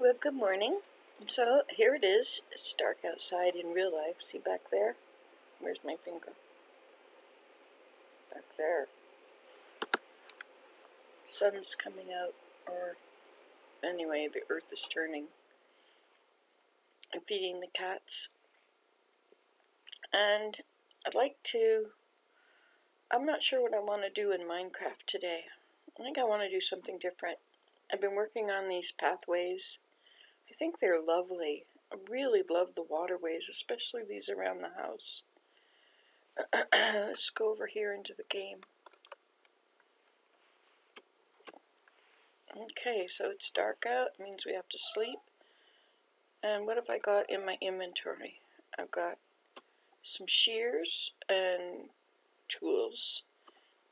Well, good morning. So here it is. It's dark outside in real life. See back there? Where's my finger? Back there. Sun's coming out, or anyway, the earth is turning. I'm feeding the cats. And I'd like to. I'm not sure what I want to do in Minecraft today. I think I want to do something different. I've been working on these pathways. Think they're lovely. I really love the waterways, especially these around the house. Let's go over here into the game. Okay, so it's dark out. It means we have to sleep. And what have I got in my inventory? I've got some shears and tools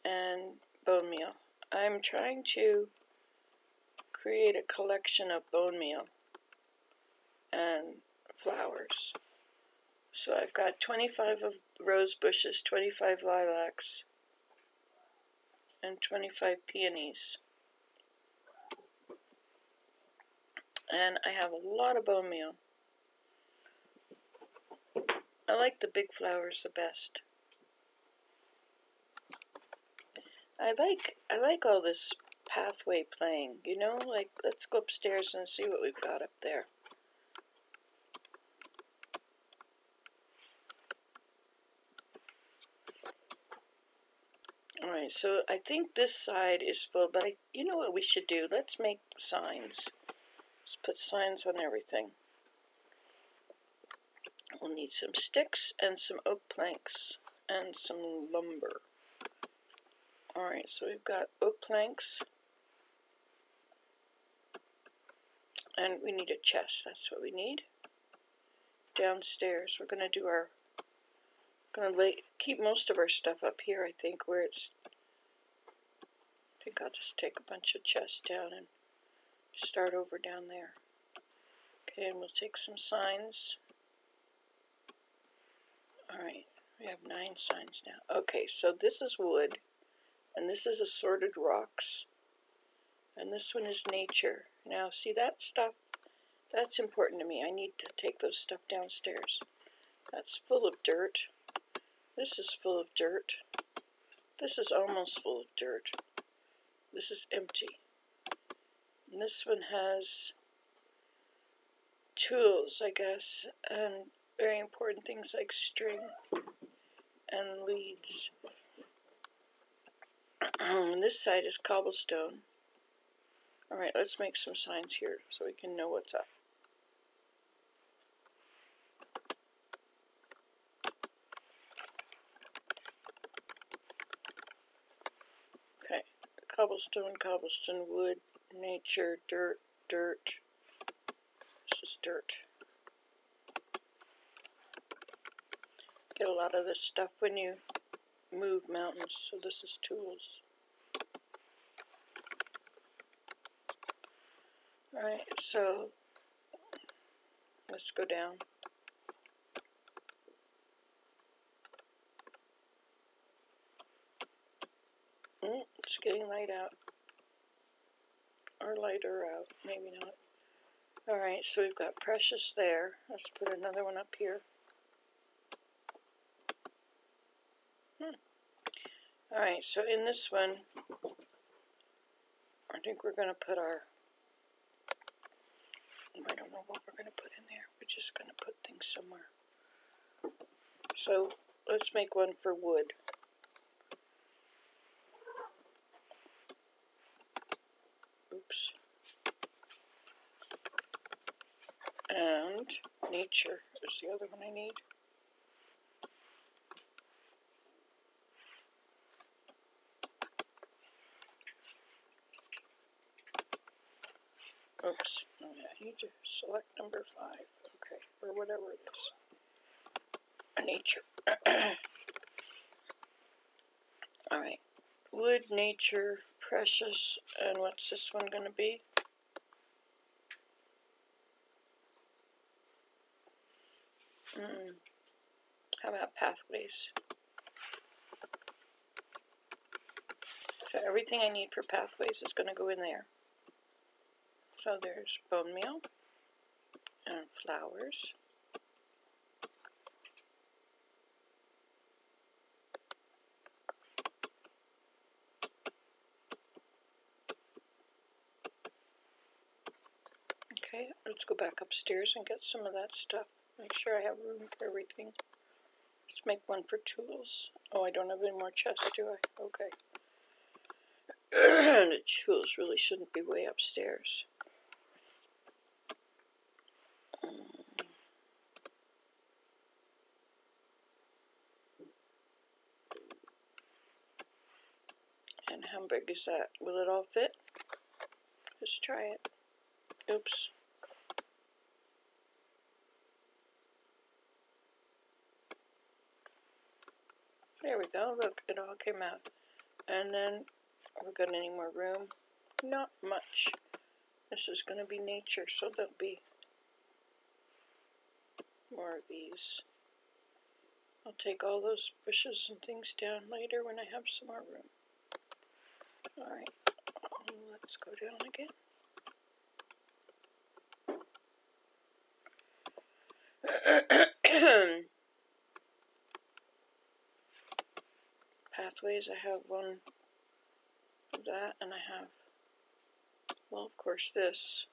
and bone meal. I'm trying to create a collection of bone meal and flowers. So I've got 25 of rose bushes, 25 lilacs, and 25 peonies. And I have a lot of bone meal. I like the big flowers the best. I like I like all this pathway playing, you know, like let's go upstairs and see what we've got up there. Alright, so I think this side is full, but I, you know what we should do? Let's make signs. Let's put signs on everything. We'll need some sticks and some oak planks and some lumber. Alright, so we've got oak planks. And we need a chest, that's what we need. Downstairs, we're going to do our, going to keep most of our stuff up here, I think, where it's, I think I'll just take a bunch of chests down and start over down there. Okay, and we'll take some signs. Alright, we have nine signs now. Okay, so this is wood, and this is assorted rocks, and this one is nature. Now, see that stuff? That's important to me. I need to take those stuff downstairs. That's full of dirt. This is full of dirt. This is almost full of dirt. This is empty. And this one has tools, I guess, and very important things like string and leads. this side is cobblestone. Alright, let's make some signs here so we can know what's up. Okay, cobblestone, cobblestone, wood, nature, dirt, dirt. This is dirt. get a lot of this stuff when you move mountains. So this is tools. Alright, so let's go down. Mm, getting light out. Or lighter out, maybe not. Alright, so we've got precious there. Let's put another one up here. Hmm. Alright, so in this one, I think we're going to put our, oh, I don't know what we're going to put in there. We're just going to put things somewhere. So let's make one for wood. Oops. And nature is the other one I need. Oops. Oh, yeah, you just select number five. Okay, or whatever it is. Nature. Alright. Wood, nature, precious, and what's this one going to be? Mm. How about pathways? So everything I need for pathways is going to go in there. So there's bone meal and flowers. Okay, let's go back upstairs and get some of that stuff. Make sure I have room for everything. Let's make one for tools. Oh, I don't have any more chests, do I? Okay. the tools really shouldn't be way upstairs. And how big is that? Will it all fit? Let's try it. Oops. There we go. Look, it all came out. And then, we got any more room? Not much. This is going to be nature, so there'll be more of these. I'll take all those bushes and things down later when I have some more room. Alright, let's go down again. Pathways, I have one of that, and I have, well, of course, this.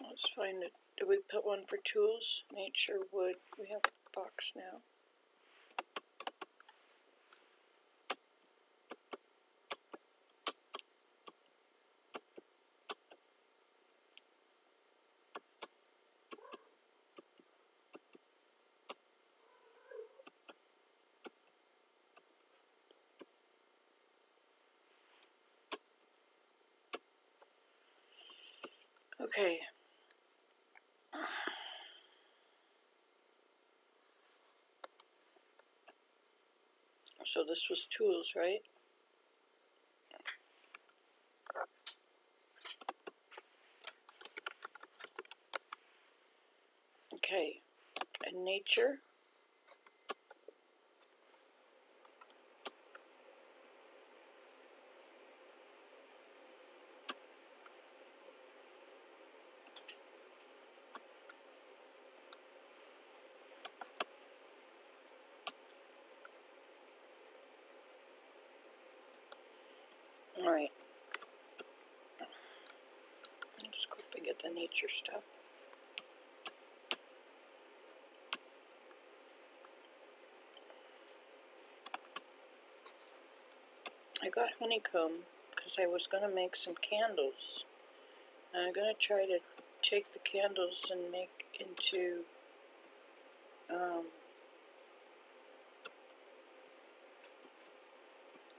Let's find it. Did we put one for tools? Nature, wood. We have a box now. Okay. So this was tools, right? Okay. And nature. Alright. Let's go up and get the nature stuff. I got honeycomb because I was going to make some candles. And I'm going to try to take the candles and make into um,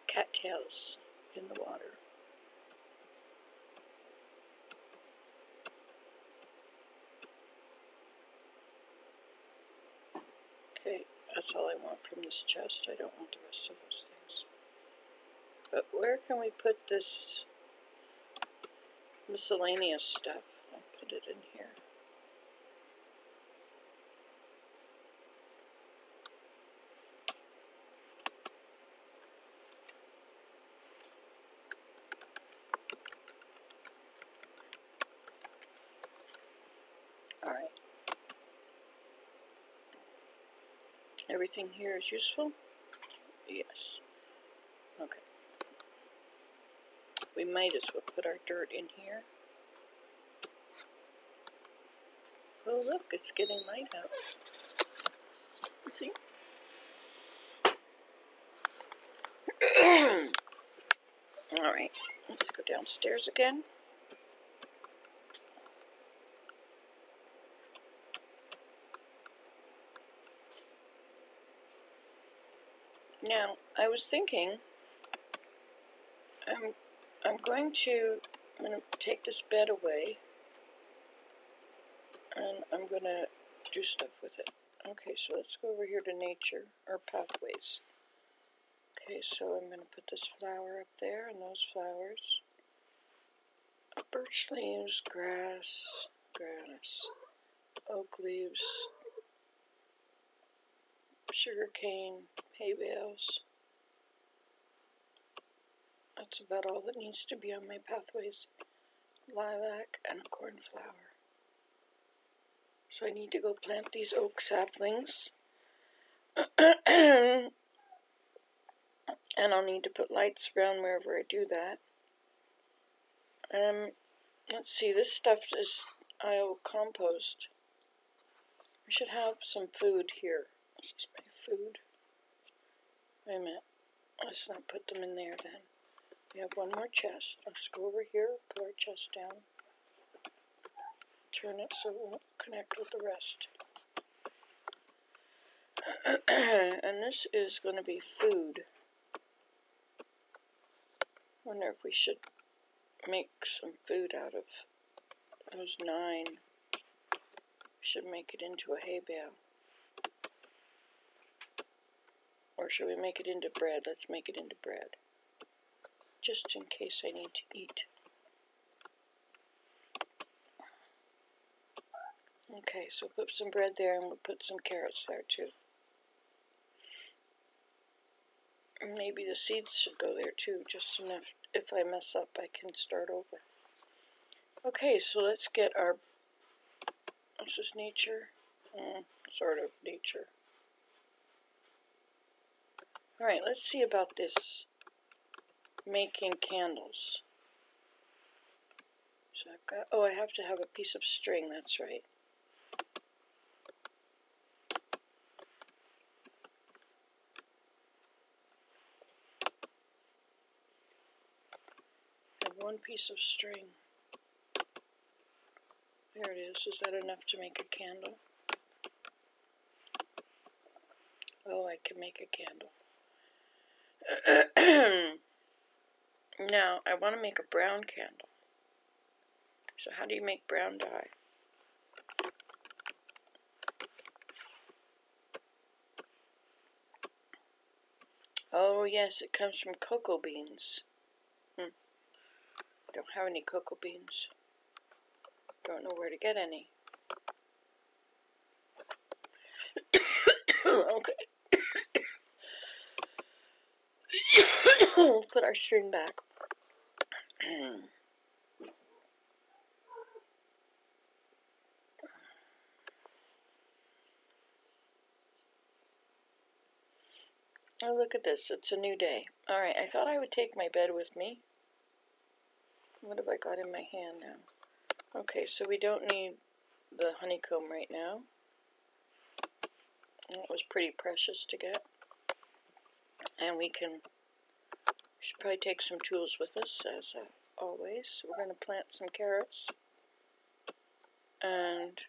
cattails in the water. Okay, that's all I want from this chest. I don't want the rest of things. But where can we put this miscellaneous stuff? I'll put it in here. Everything here is useful? Yes. Okay. We might as well put our dirt in here. Oh look, it's getting light out. See? Alright, let's go downstairs again. Now, I was thinking, I'm going to, I'm going to take this bed away, and I'm going to do stuff with it. Okay, so let's go over here to nature, or pathways. Okay, so I'm going to put this flower up there, and those flowers. Birch leaves, grass, grass, oak leaves, sugar cane, hay bales. That's about all that needs to be on my pathways. Lilac and a cornflower. So I need to go plant these oak saplings. and I'll need to put lights around wherever I do that. Um, let's see, this stuff is IO compost. We should have some food here. This is my food. Wait a minute. Let's not put them in there then. We have one more chest. Let's go over here, put our chest down. Turn it so it won't connect with the rest. and this is going to be food. Wonder if we should make some food out of those nine. We should make it into a hay bale. Or should we make it into bread? Let's make it into bread. Just in case I need to eat. Okay, so put some bread there and we'll put some carrots there too. Maybe the seeds should go there too, just enough. If I mess up, I can start over. Okay, so let's get our. This is nature, mm, sort of nature. All right, let's see about this making candles. So I've got. Oh, I have to have a piece of string. That's right. one piece of string. There it is. Is that enough to make a candle? Oh, I can make a candle. now, I want to make a brown candle. So how do you make brown dye? Oh, yes, it comes from cocoa beans. Hmm. Don't have any cocoa beans. Don't know where to get any. okay. we'll put our string back. Oh, look at this. It's a new day. Alright, I thought I would take my bed with me. What have I got in my hand now? Okay, so we don't need the honeycomb right now. It was pretty precious to get. And we can, should probably take some tools with us, as always. We're going to plant some carrots. And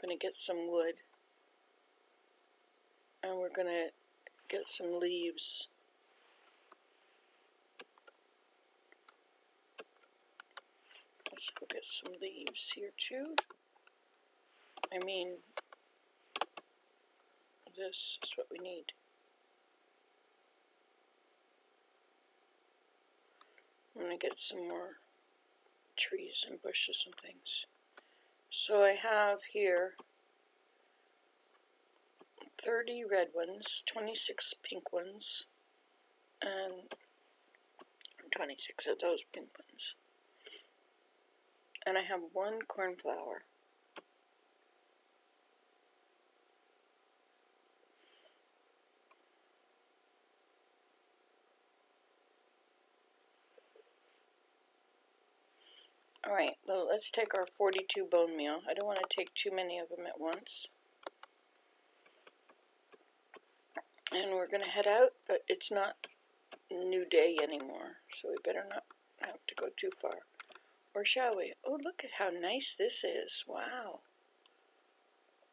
going to get some wood. And we're going to get some leaves. Let's go get some leaves here too. I mean, this is what we need. I'm going to get some more trees and bushes and things. So I have here 30 red ones, 26 pink ones, and 26 of those pink ones. And I have one cornflower. Alright, well, let's take our 42 bone meal. I don't want to take too many of them at once. And we're going to head out, but it's not new day anymore, so we better not have to go too far. Or shall we? Oh, look at how nice this is. Wow.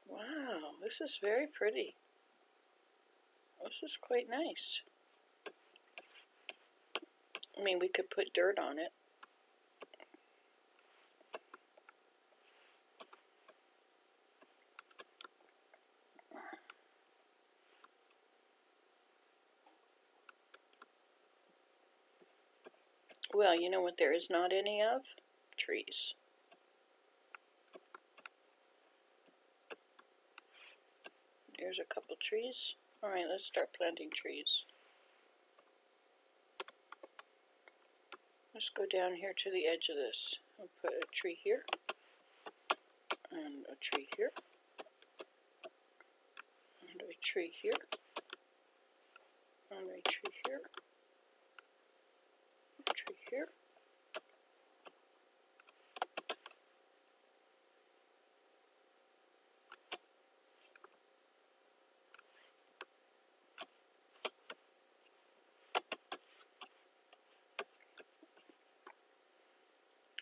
Wow, this is very pretty. This is quite nice. I mean, we could put dirt on it. Well, you know what there is not any of? Trees. Here's a couple trees. Alright, let's start planting trees. Let's go down here to the edge of this. I'll put a tree here and a tree here and a tree here and a tree here, here.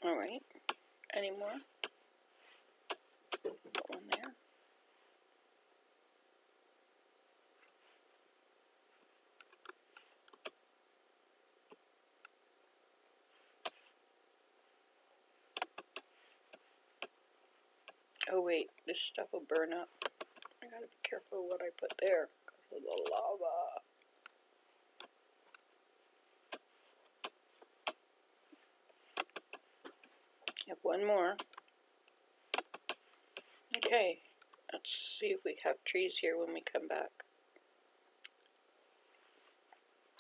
All right. Any more? Put one there. Oh wait, this stuff will burn up. I gotta be careful what I put there because of the lava. Have one more. Okay, let's see if we have trees here when we come back.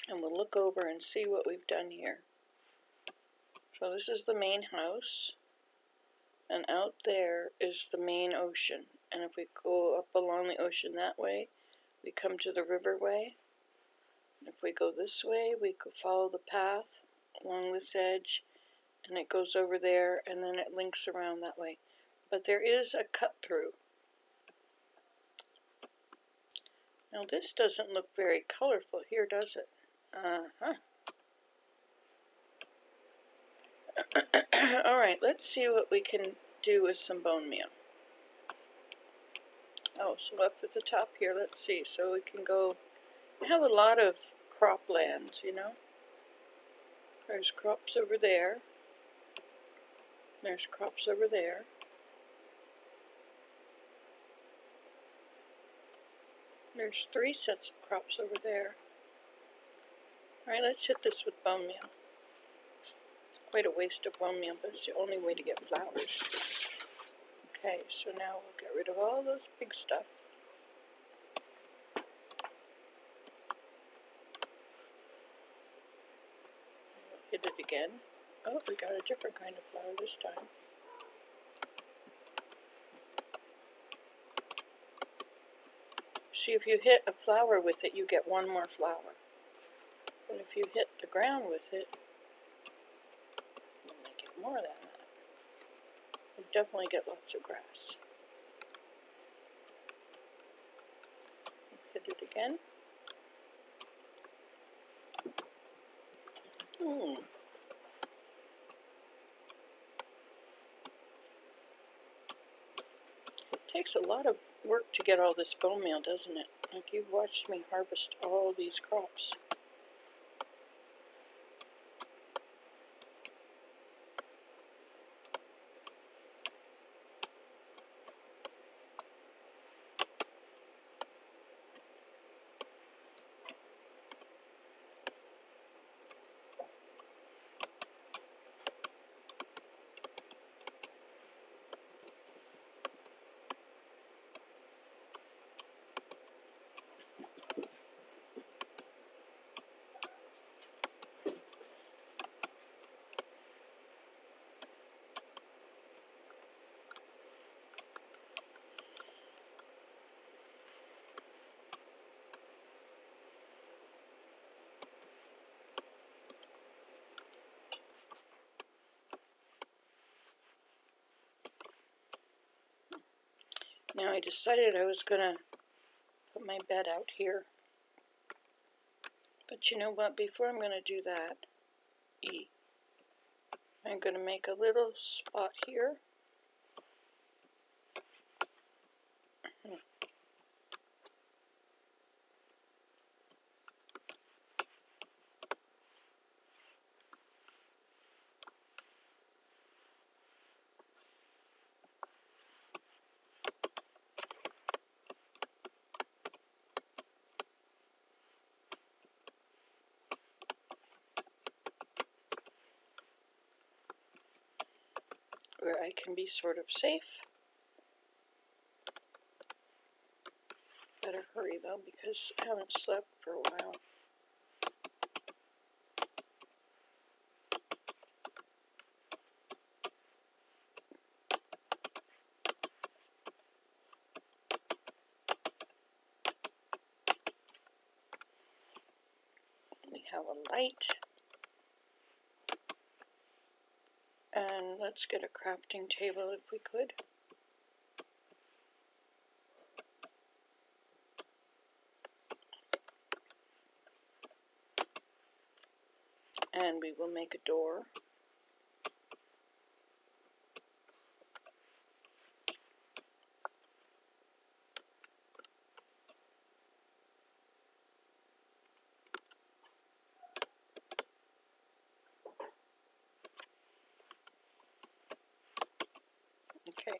And we'll look over and see what we've done here. So this is the main house. And out there is the main ocean. And if we go up along the ocean that way, we come to the riverway. And if we go this way, we could follow the path along this edge and it goes over there and then it links around that way. But there is a cut through. Now this doesn't look very colorful here, does it? Uh-huh. Alright, let's see what we can do with some bone meal. Oh, so up at the top here, let's see. So we can go, have a lot of croplands, you know. There's crops over there. There's crops over there. There's three sets of crops over there. Alright, let's hit this with bone meal. Quite a waste of bone meal, but it's the only way to get flowers. Okay, so now we'll get rid of all those big stuff. Hit it again. Oh, we got a different kind of flower this time. See, if you hit a flower with it, you get one more flower. But if you hit the ground with it, more than that. You definitely get lots of grass. Hit it again. Hmm. takes a lot of work to get all this bone meal, doesn't it? Like you've watched me harvest all these crops. Now I decided I was going to put my bed out here. But you know what, before I'm going to do that, E, I'm going to make a little spot here. where I can be sort of safe. Better hurry though because I haven't slept for a while. have a light. And let's get a crafting table if we could. And we will make a door. Okay.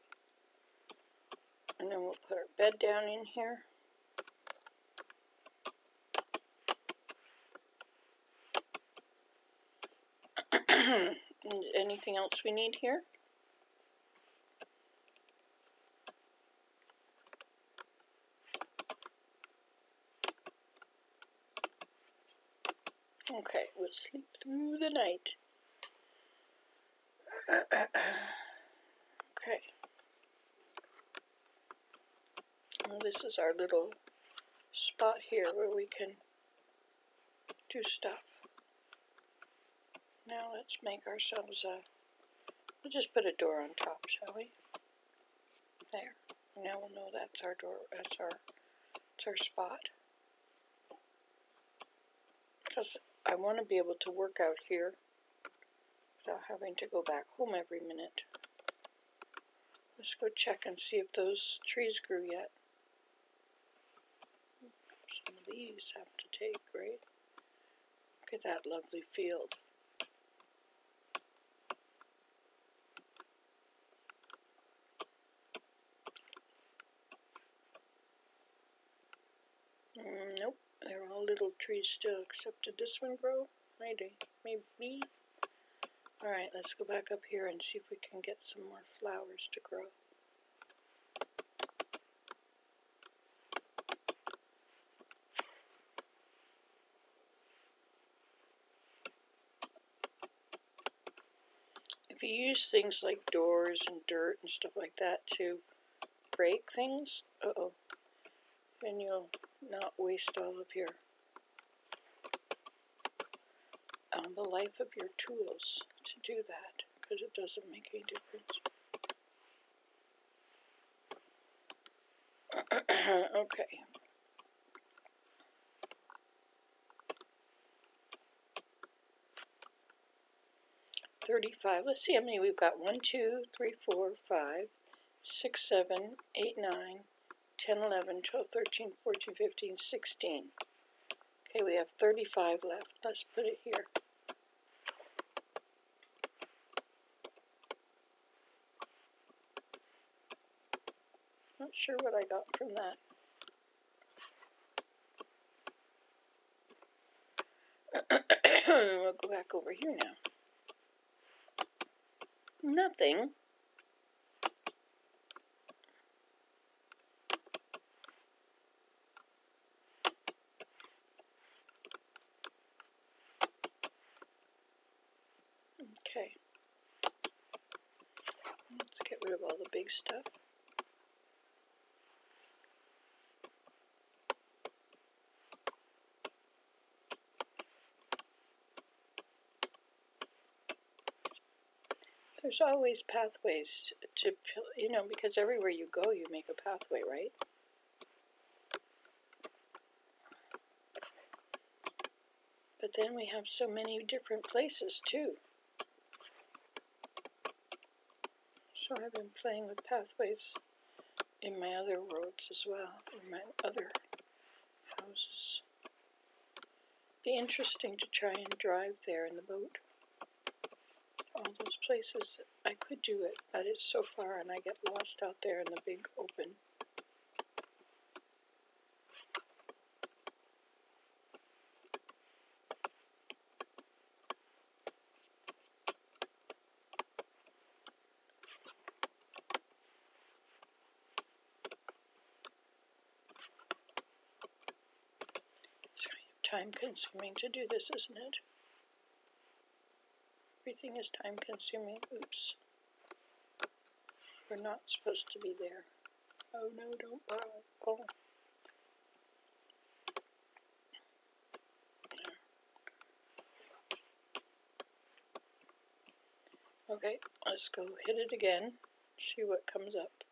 And then we'll put our bed down in here. anything else we need here? Okay, we'll sleep through the night. okay. Well, this is our little spot here where we can do stuff. Now let's make ourselves a, we'll just put a door on top, shall we? There. Now we'll know that's our door, that's our, that's our spot. Because I want to be able to work out here without having to go back home every minute. Let's go check and see if those trees grew yet. Have to take, right? Look at that lovely field. Mm, nope, they're all little trees still, except did this one grow? Maybe, maybe. Alright, let's go back up here and see if we can get some more flowers to grow. If you use things like doors and dirt and stuff like that to break things, uh-oh, then you'll not waste all of your um, the life of your tools to do that because it doesn't make any difference. okay. Thirty-five. Let's see how many we've got. One, two, three, four, five, six, seven, eight, nine, 10, 11, 12, 13, 14, 15, 16. Okay, we have 35 left. Let's put it here. Not sure what I got from that. we'll go back over here now. Nothing. Okay. Let's get rid of all the big stuff. There's always pathways to, you know, because everywhere you go, you make a pathway, right? But then we have so many different places, too. So I've been playing with pathways in my other roads as well, in my other houses. Be interesting to try and drive there in the boat places I could do it, but it's so far and I get lost out there in the big open. It's kind of time consuming to do this, isn't it? Everything is time consuming. Oops. We're not supposed to be there. Oh no, don't buy. Oh. Okay, let's go hit it again, see what comes up.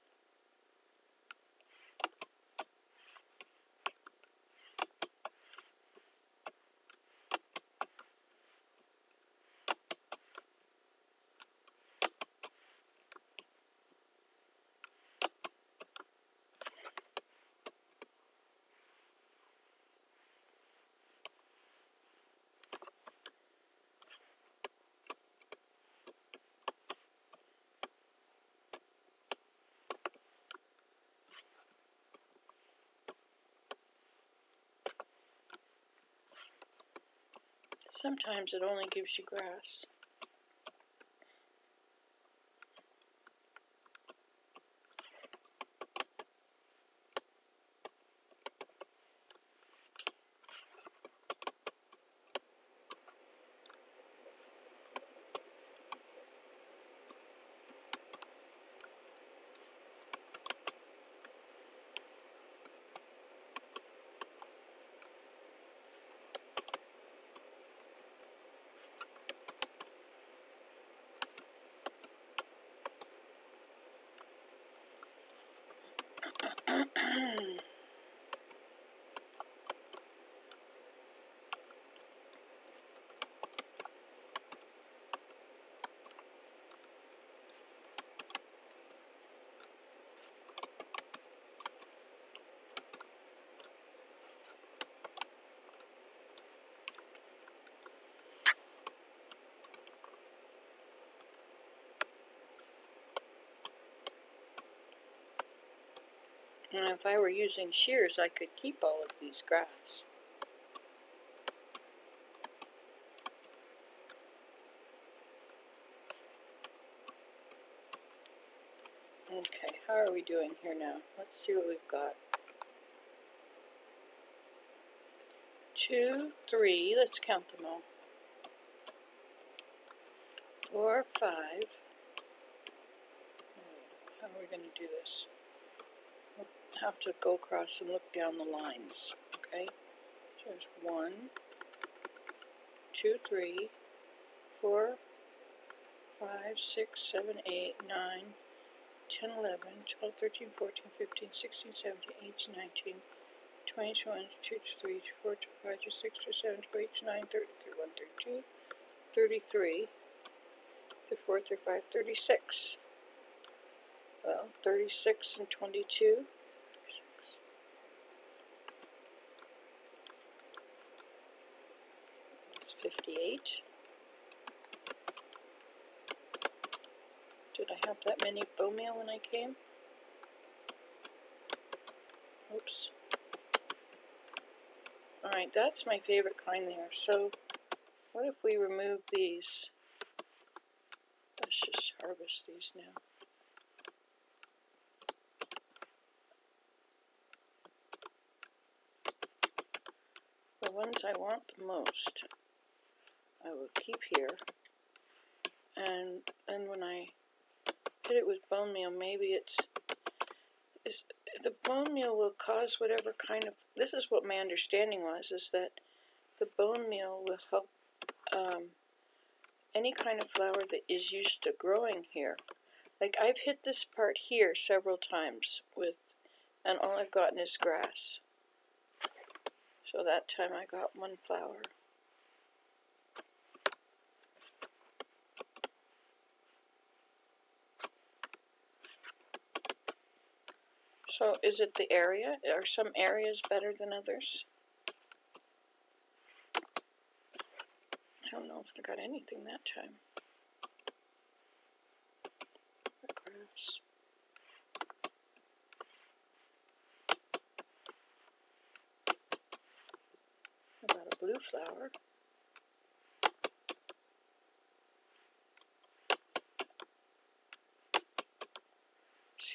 Sometimes it only gives you grass. And if I were using shears, I could keep all of these grass. Okay, how are we doing here now? Let's see what we've got. Two, three, let's count them all. Four, five. How are we going to do this? Have to go across and look down the lines, okay? There's one, two, three, four, five, six, seven, eight, nine, 10, 11, 12, 13, 14, 15, 16, 17, 18, 19, 20, 21, 22, 23, 24, 25, 26, 27, 28, 29, 30, 31, 32, 33, 34, 35, 36. Well, 36 and 22. 58. Did I have that many bone meal when I came? Oops. Alright, that's my favorite kind there. So, what if we remove these? Let's just harvest these now. The ones I want the most. I will keep here. And then when I hit it with bone meal, maybe it's, it's the bone meal will cause whatever kind of. This is what my understanding was: is that the bone meal will help um, any kind of flower that is used to growing here. Like I've hit this part here several times with, and all I've gotten is grass. So that time I got one flower. So is it the area? Are some areas better than others? I don't know if I got anything that time. I got a blue flower.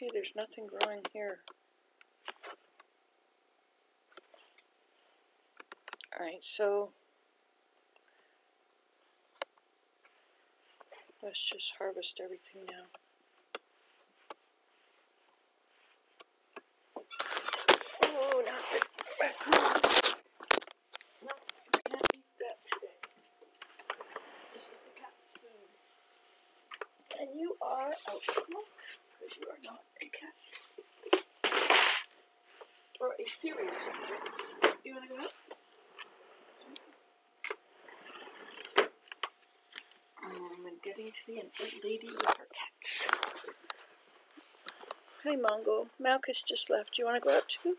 See there's nothing growing here. Alright, so let's just harvest everything now. Oh, not this. No, you can't eat that today. This is the cat's food. you are out of milk because you are not a cat. Or a series of cats. You want to go up? I'm getting to be an old lady with her cats. Hi, Mongo. Malchus just left. Do you want to go up too?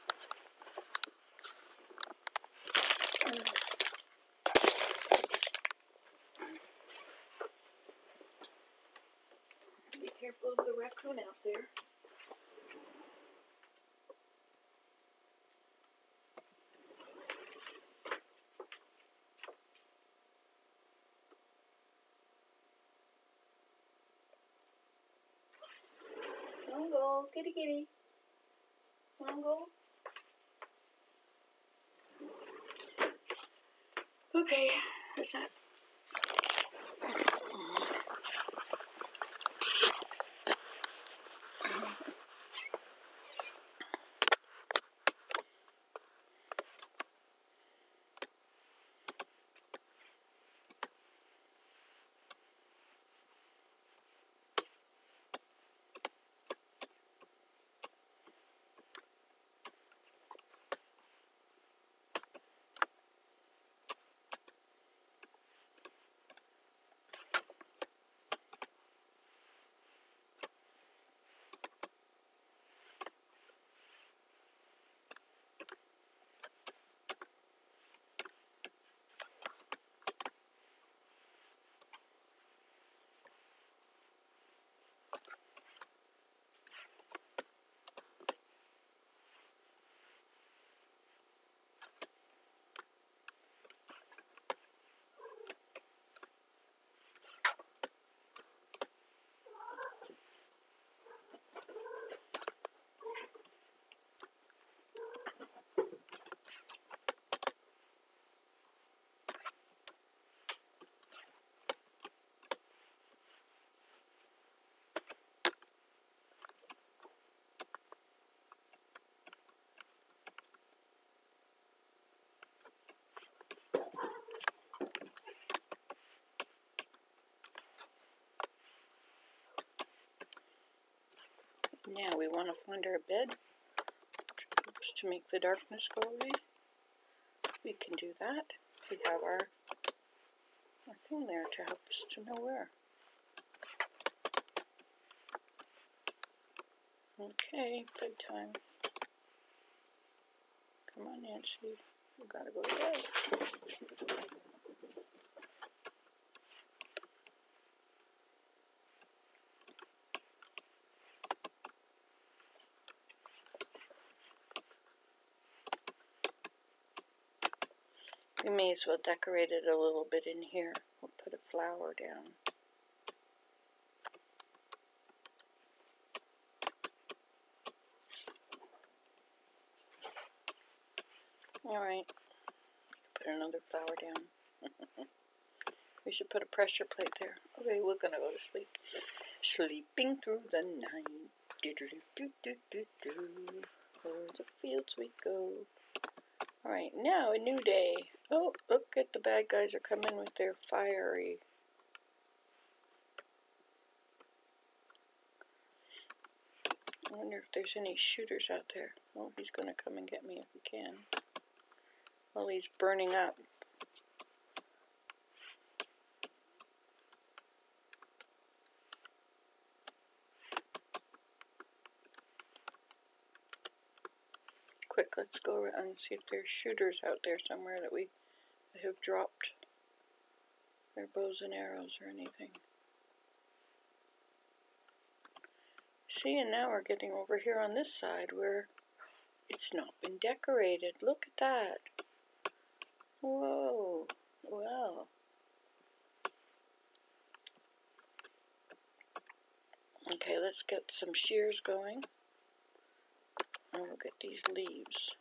Now we want to find our bed to make the darkness go away. We can do that. We have our, our thing there to help us to know where. Okay, bedtime. Come on, Nancy. We gotta go to bed. May as well decorate it a little bit in here. We'll put a flower down. Alright, put another flower down. we should put a pressure plate there. Okay, we're gonna go to sleep. Sleeping through the night. Do do do do. O'er the fields we go. Alright, now a new day. Oh, look at the bad guys are coming with their fiery. I wonder if there's any shooters out there. Oh, he's going to come and get me if he can. Well, he's burning up. Quick, let's go and see if there's shooters out there somewhere that we have dropped their bows and arrows or anything. See, and now we're getting over here on this side where it's not been decorated. Look at that. Whoa. Wow. Okay, let's get some shears going. And we'll get these leaves.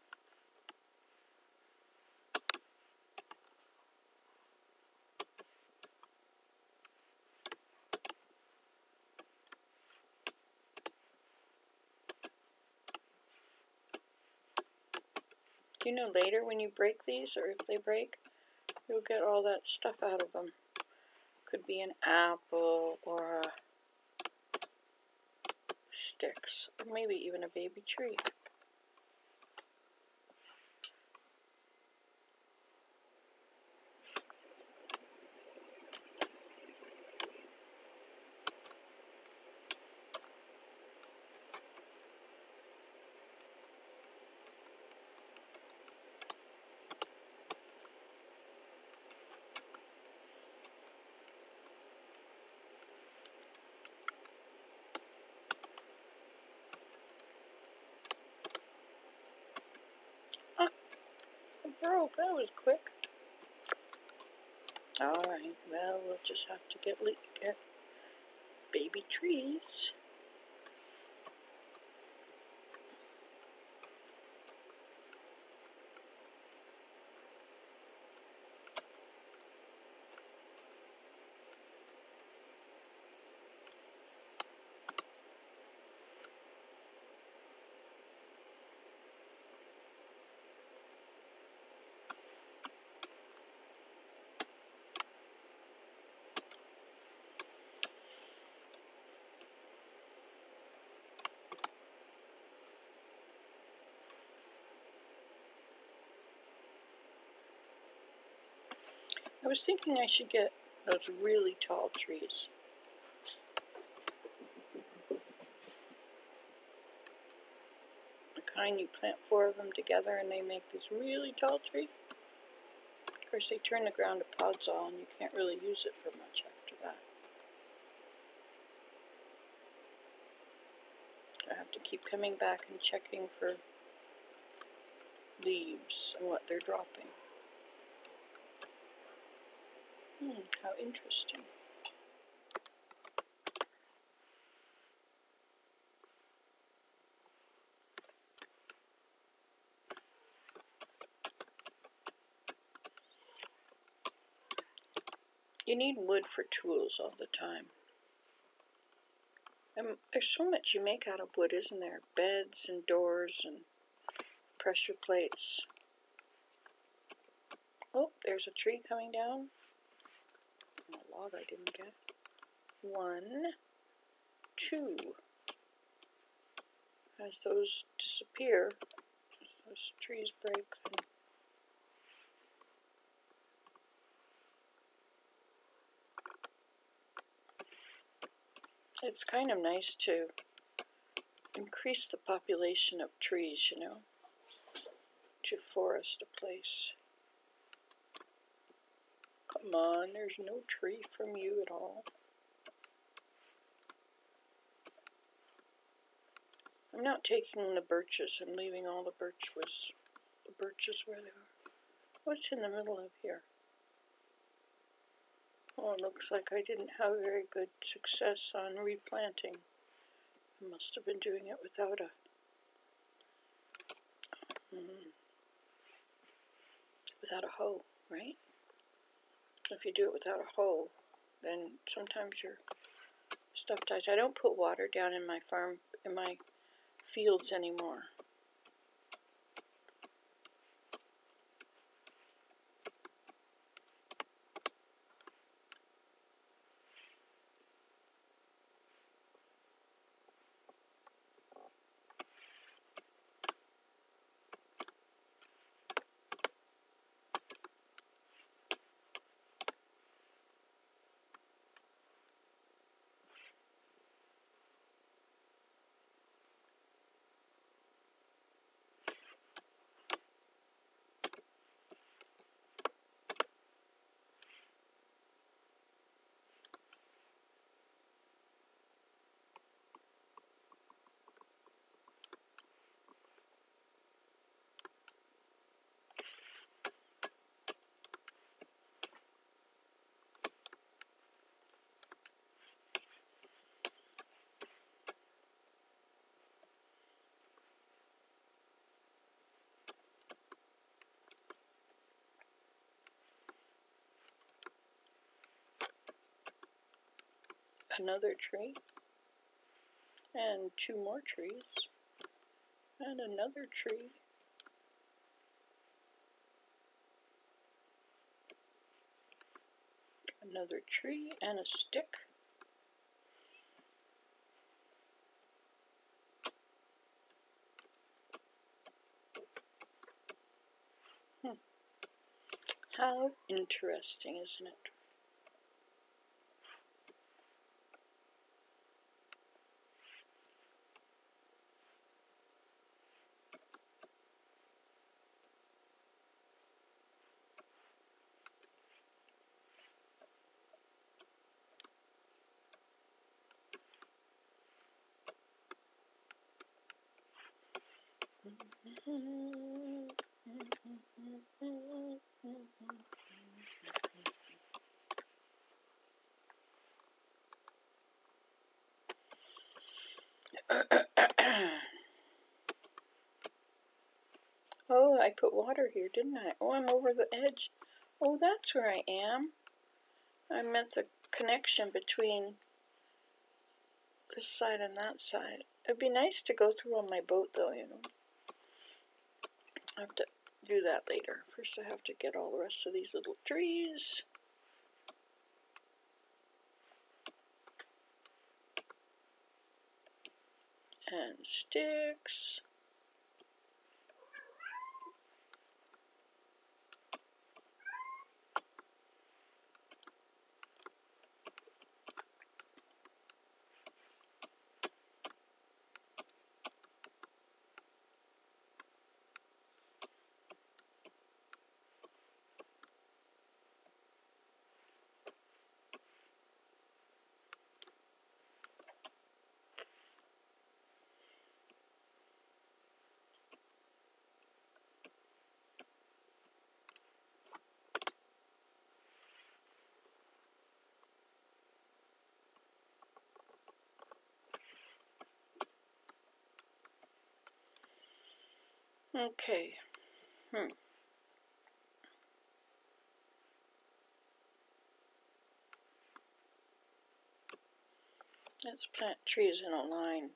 you know later when you break these, or if they break, you'll get all that stuff out of them. Could be an apple, or sticks, or maybe even a baby tree. That was quick. Alright, well, we'll just have to get, get baby trees. I was thinking I should get those really tall trees. The kind you plant four of them together and they make this really tall tree. Of course, they turn the ground to podzol and you can't really use it for much after that. I have to keep coming back and checking for leaves and what they're dropping. Hmm, how interesting. You need wood for tools all the time. And there's so much you make out of wood, isn't there? Beds and doors and pressure plates. Oh, there's a tree coming down log I didn't get. One, two. As those disappear, as those trees break, it's kind of nice to increase the population of trees, you know, to forest a place. Come on, there's no tree from you at all. I'm not taking the birches. I'm leaving all the birch was the birches where they are. What's in the middle of here? Oh, it looks like I didn't have very good success on replanting. I must have been doing it without a mm, without a hoe, right? If you do it without a hole, then sometimes your stuff dies. I don't put water down in my farm, in my fields anymore. another tree, and two more trees, and another tree. Another tree and a stick. Hmm. How interesting, isn't it? Put water here, didn't I? Oh, I'm over the edge. Oh, that's where I am. I meant the connection between this side and that side. It'd be nice to go through on my boat, though, you know. I have to do that later. First, I have to get all the rest of these little trees. And sticks. Okay. Hmm. Let's plant trees in a line.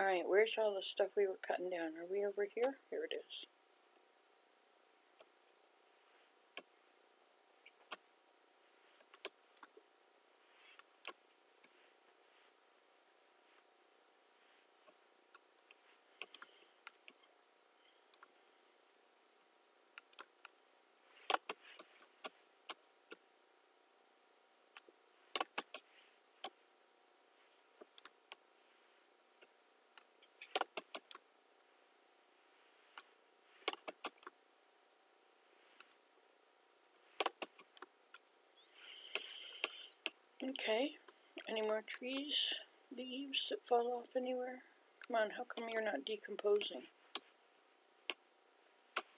Alright, where's all the stuff we were cutting down? Are we over here? Here it is. Okay. Any more trees, leaves that fall off anywhere? Come on, how come you're not decomposing?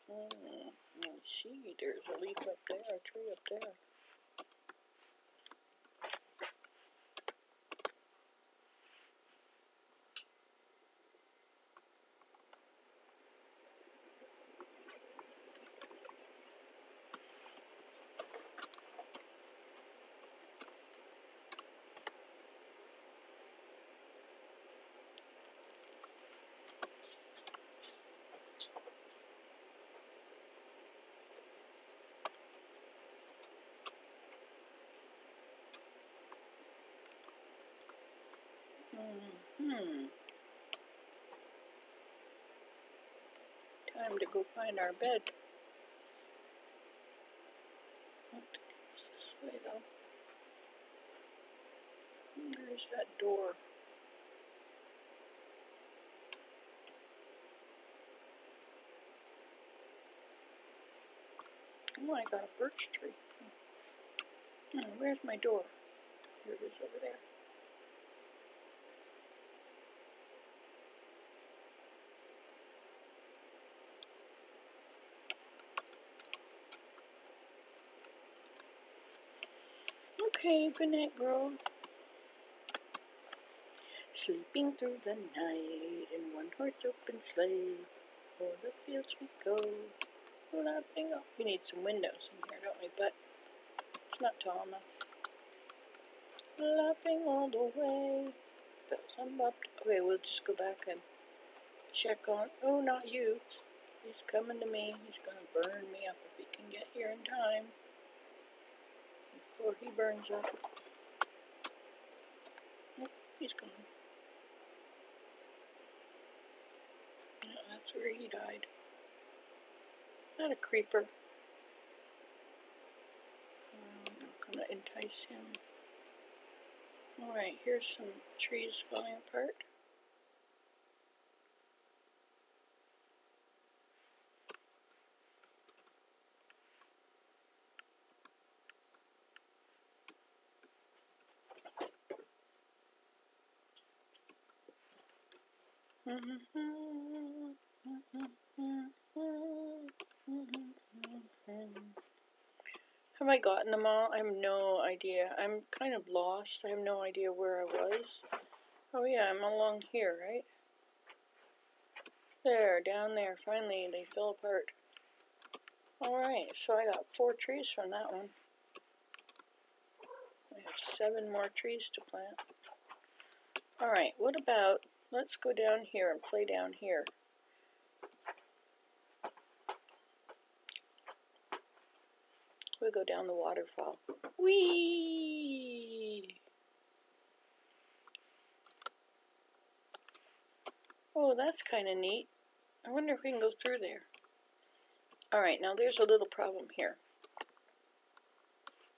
Mm, I see, there's a leaf up there, a tree up there. Hmm. Time to go find our bed. This way though. Where's that door? Oh, I got a birch tree. Hmm, where's my door? Here it is over there. Okay, good night, girl. Sleeping through the night in one horse open sleigh, o'er the fields we go, Laughing. Oh, we need some windows in here, don't we? But it's not tall enough. Laughing all the way. I'm up. Okay, we'll just go back and check on. Oh, not you. He's coming to me. He's gonna burn me up if he can get here in time. He burns up. Oh, he's gone. Yeah, that's where he died. Not a creeper. Um, I'm gonna entice him. Alright, here's some trees falling apart. Have I gotten them all? I have no idea. I'm kind of lost. I have no idea where I was. Oh yeah, I'm along here, right? There, down there. Finally, they fell apart. Alright, so I got four trees from that one. I have seven more trees to plant. Alright, what about Let's go down here and play down here. We go down the waterfall. Whee! Oh, that's kind of neat. I wonder if we can go through there. Alright, now there's a little problem here.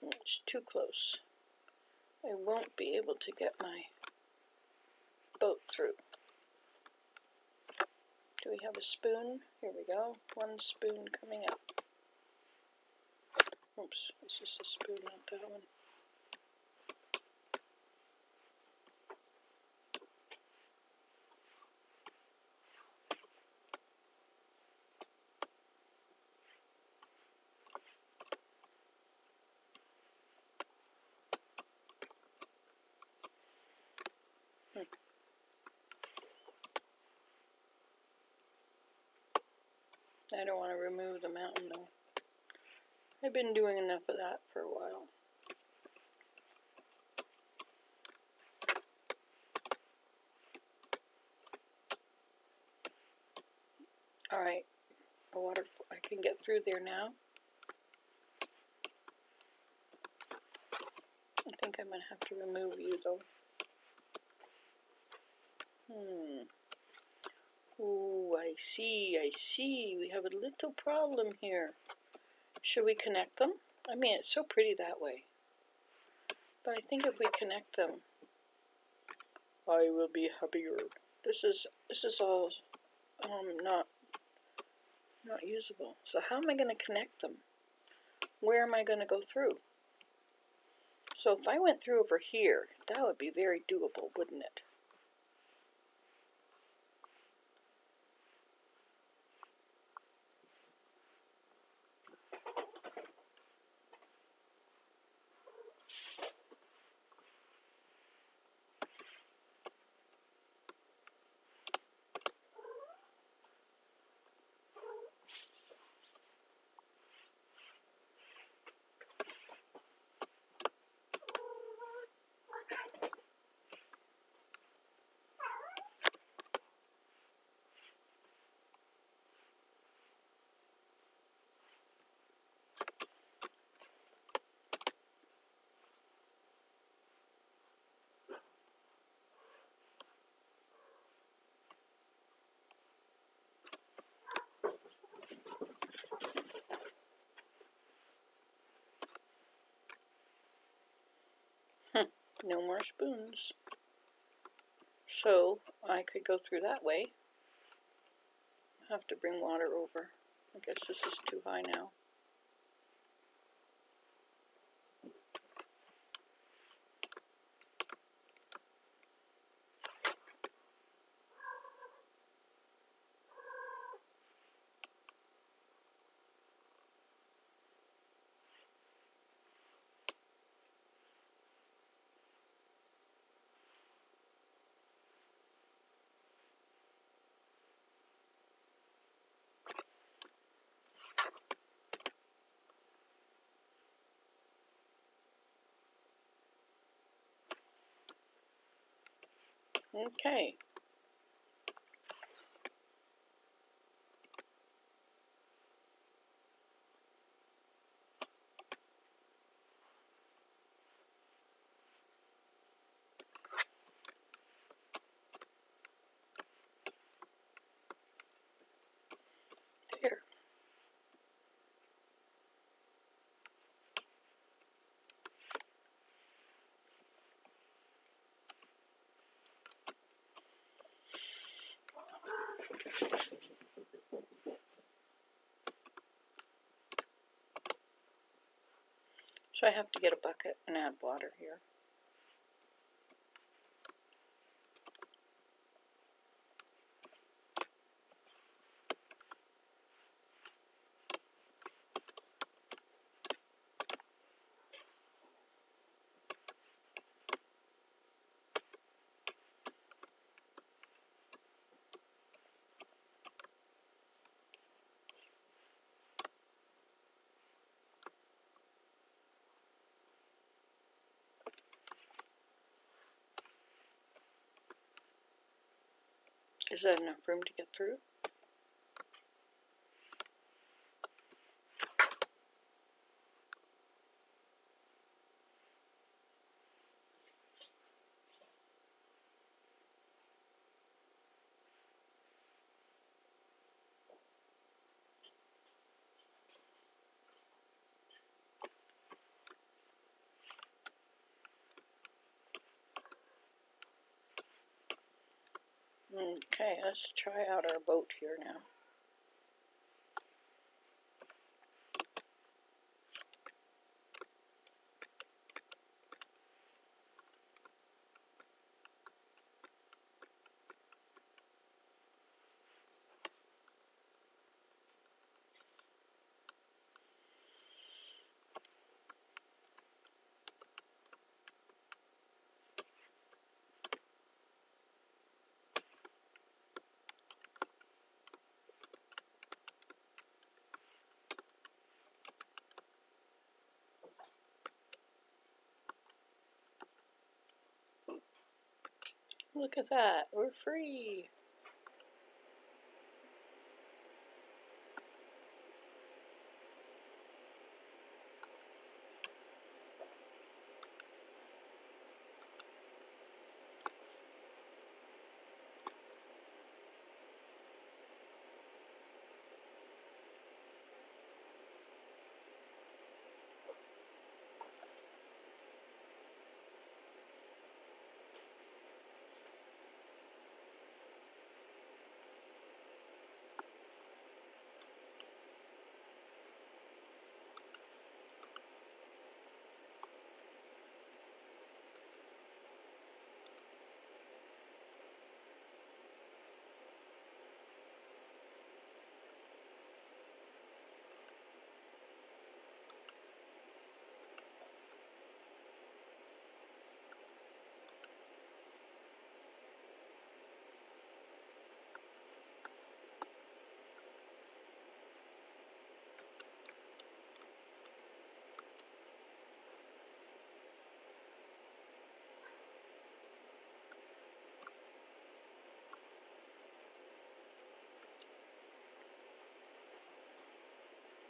It's too close. I won't be able to get my boat through. Do we have a spoon? Here we go. One spoon coming up. Oops, this is a spoon, not that one. Hmm. I don't want to remove the mountain though. I've been doing enough of that for a while. Alright, a water, I can get through there now. I think I'm going to have to remove you though. Hmm. Oh, I see, I see. We have a little problem here. Should we connect them? I mean, it's so pretty that way. But I think if we connect them, I will be happier. This is this is all um not not usable. So how am I going to connect them? Where am I going to go through? So if I went through over here, that would be very doable, wouldn't it? No more spoons. So I could go through that way. Have to bring water over. I guess this is too high now. Okay. There. So I have to get a bucket and add water here. Is that enough room to get through? Okay, let's try out our boat here now. Look at that, we're free.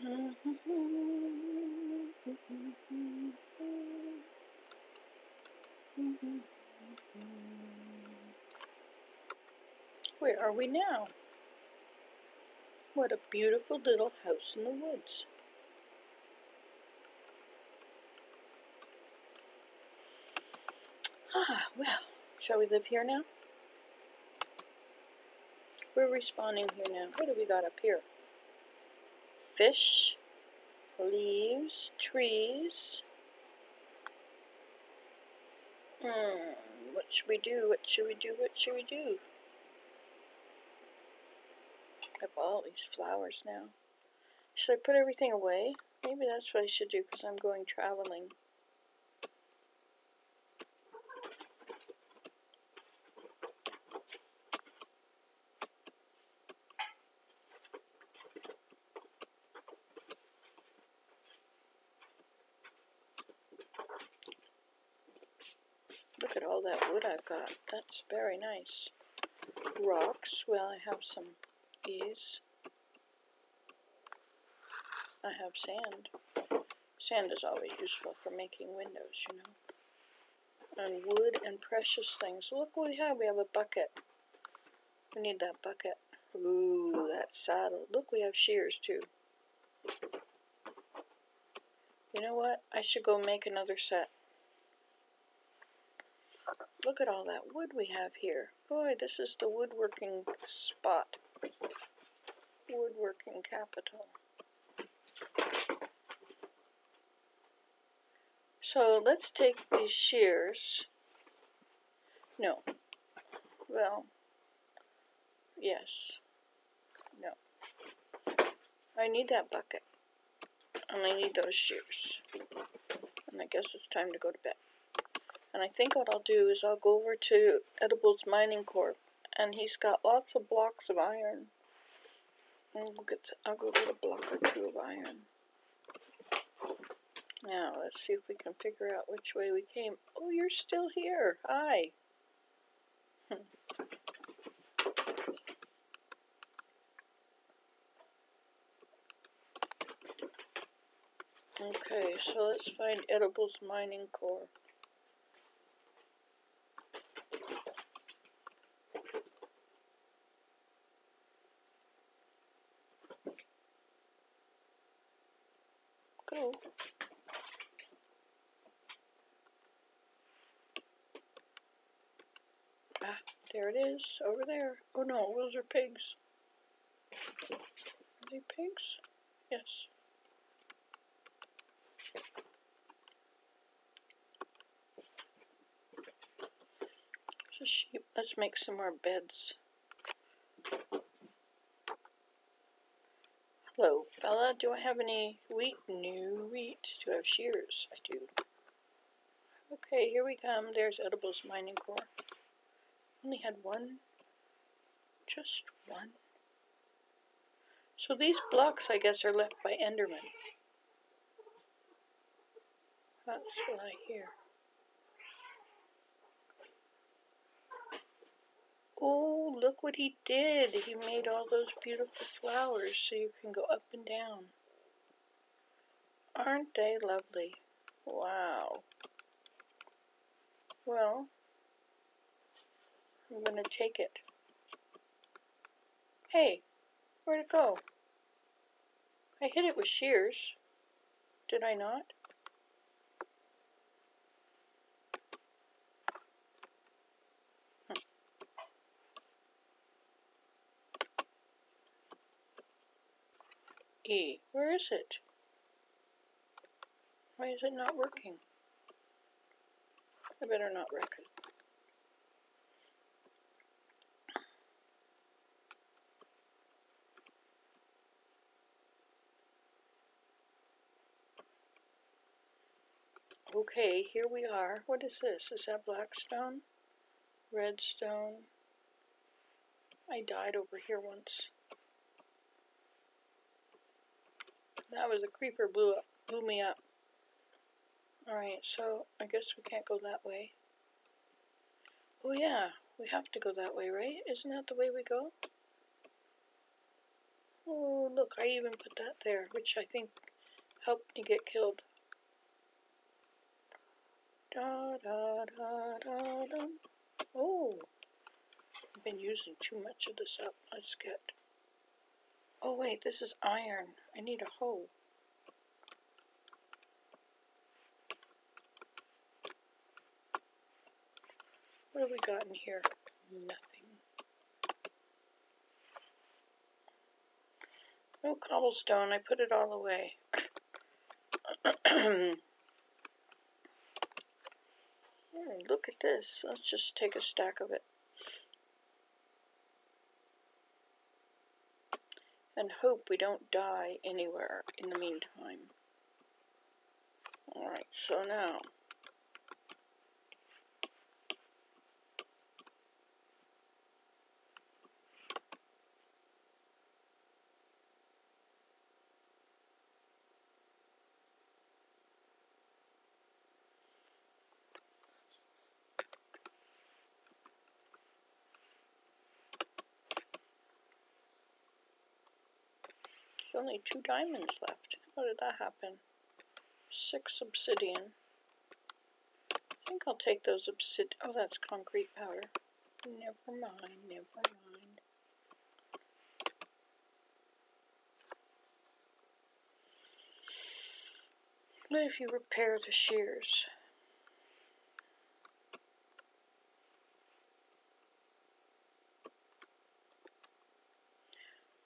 Where are we now? What a beautiful little house in the woods. Ah, well, shall we live here now? We're respawning here now. What do we got up here? Fish, leaves, trees. Hmm, what should we do? What should we do? What should we do? I have all these flowers now. Should I put everything away? Maybe that's what I should do because I'm going traveling. that wood I've That's very nice. Rocks, well I have some these. I have sand. Sand is always useful for making windows, you know. And wood and precious things. Look what we have. We have a bucket. We need that bucket. Ooh, that saddle. Look, we have shears too. You know what? I should go make another set. Look at all that wood we have here. Boy, this is the woodworking spot. Woodworking capital. So let's take these shears. No. Well, yes. No. I need that bucket. And I need those shears. And I guess it's time to go to bed. And I think what I'll do is I'll go over to Edibles Mining Corp. And he's got lots of blocks of iron. Get to, I'll go get a block or two of iron. Now, let's see if we can figure out which way we came. Oh, you're still here. Hi. Hmm. okay, so let's find Edibles Mining Core. Go. Ah, there it is, over there. Oh no, those are pigs. Are they pigs? Yes. A sheep. Let's make some more beds. Hello, fella. Do I have any wheat? New wheat. Do I have shears? I do. Okay, here we come. There's Edibles Mining Core. Only had one. Just one. So these blocks, I guess, are left by Enderman. That's what I hear. Oh, look what he did. He made all those beautiful flowers so you can go up and down. Aren't they lovely? Wow. Well, I'm going to take it. Hey, where'd it go? I hit it with shears. Did I not? Hmm. E. Where is it? Why is it not working? I better not wreck it. Okay, here we are. What is this? Is that blackstone? Redstone? I died over here once. That was a creeper blew up, blew me up. Alright, so I guess we can't go that way. Oh yeah, we have to go that way, right? Isn't that the way we go? Oh, look, I even put that there, which I think helped me get killed. Da da da. Oh, I've been using too much of this up. Let's get Oh wait, this is iron. I need a hoe. What have we got in here? Nothing. No cobblestone. I put it all away. look at this. Let's just take a stack of it. and hope we don't die anywhere in the meantime. Alright, so now only two diamonds left. How did that happen? Six obsidian. I think I'll take those obsidian. Oh, that's concrete powder. Never mind, never mind. What if you repair the shears?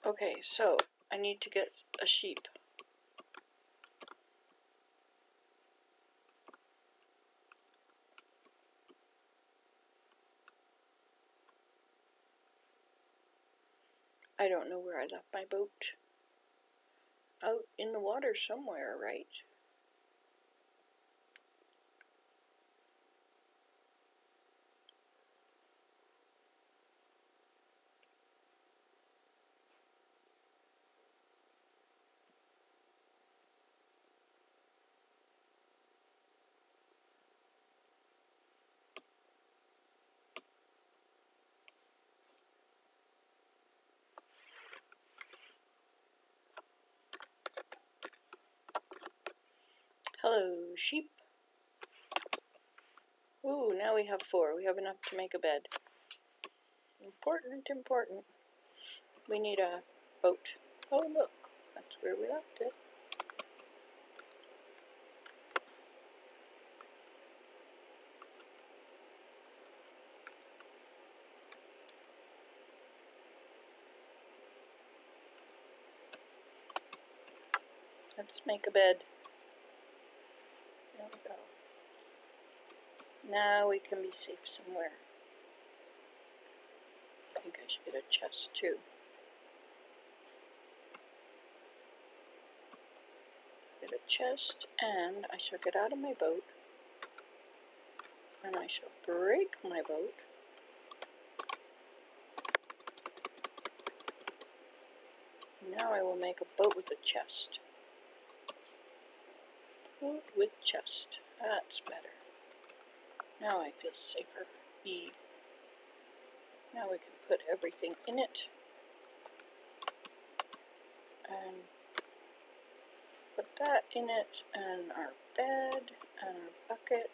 Okay, so I need to get a sheep. I don't know where I left my boat. Out in the water somewhere, right? Hello, sheep. Ooh, now we have four. We have enough to make a bed. Important, important. We need a boat. Oh, look. That's where we left it. Let's make a bed. There we go. Now we can be safe somewhere. I think I should get a chest too. Get a chest and I shall get out of my boat and I shall break my boat. Now I will make a boat with a chest Boat with chest. That's better. Now I feel safer. Now we can put everything in it. And put that in it, and our bed, and our bucket,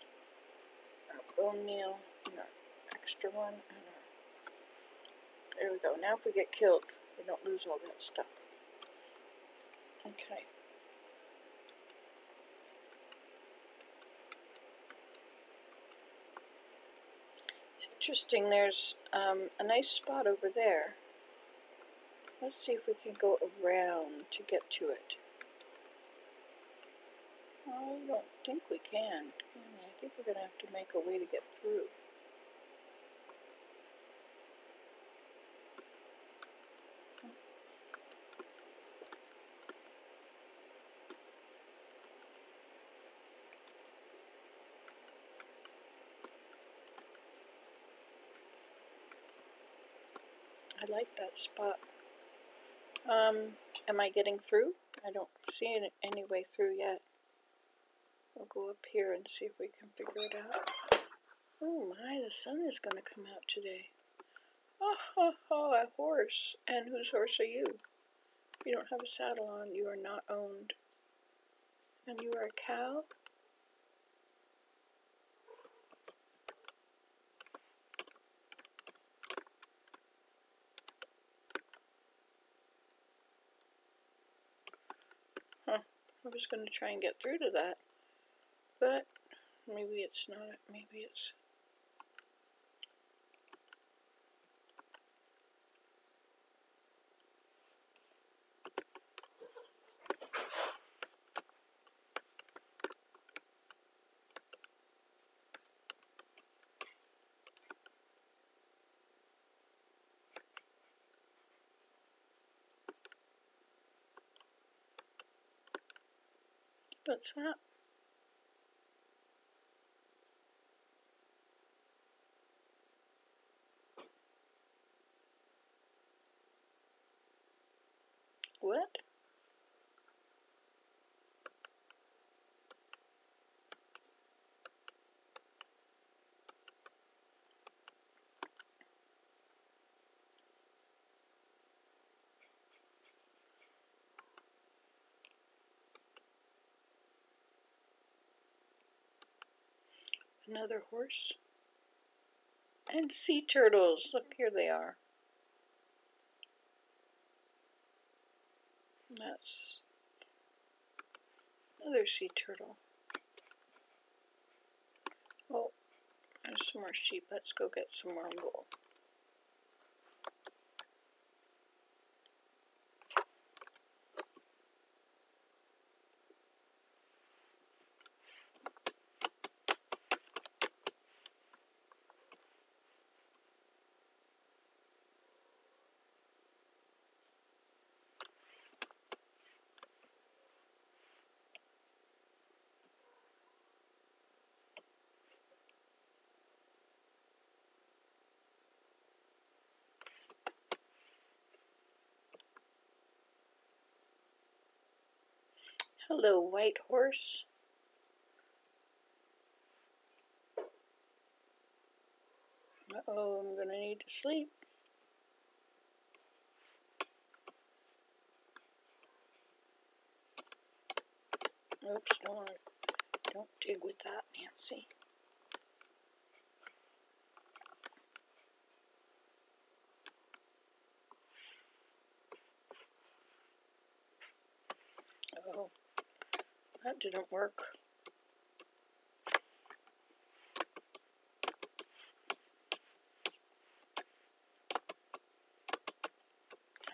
our bone meal, and our extra one, and our... There we go. Now if we get killed, we don't lose all that stuff. Okay. Interesting. There's um, a nice spot over there. Let's see if we can go around to get to it. I don't think we can. I think we're going to have to make a way to get through. That spot. Um, am I getting through? I don't see any way through yet. We'll go up here and see if we can figure it out. Oh my, the sun is going to come out today. Oh, ho, a horse. And whose horse are you? You don't have a saddle on, you are not owned. And you are a cow? I was going to try and get through to that, but maybe it's not, maybe it's What's that? What? Another horse. And sea turtles. Look, here they are. That's another sea turtle. Oh, there's some more sheep. Let's go get some more wool. Hello, white horse. Uh-oh, I'm gonna need to sleep. Oops, don't, don't dig with that, Nancy. Oh. That didn't work.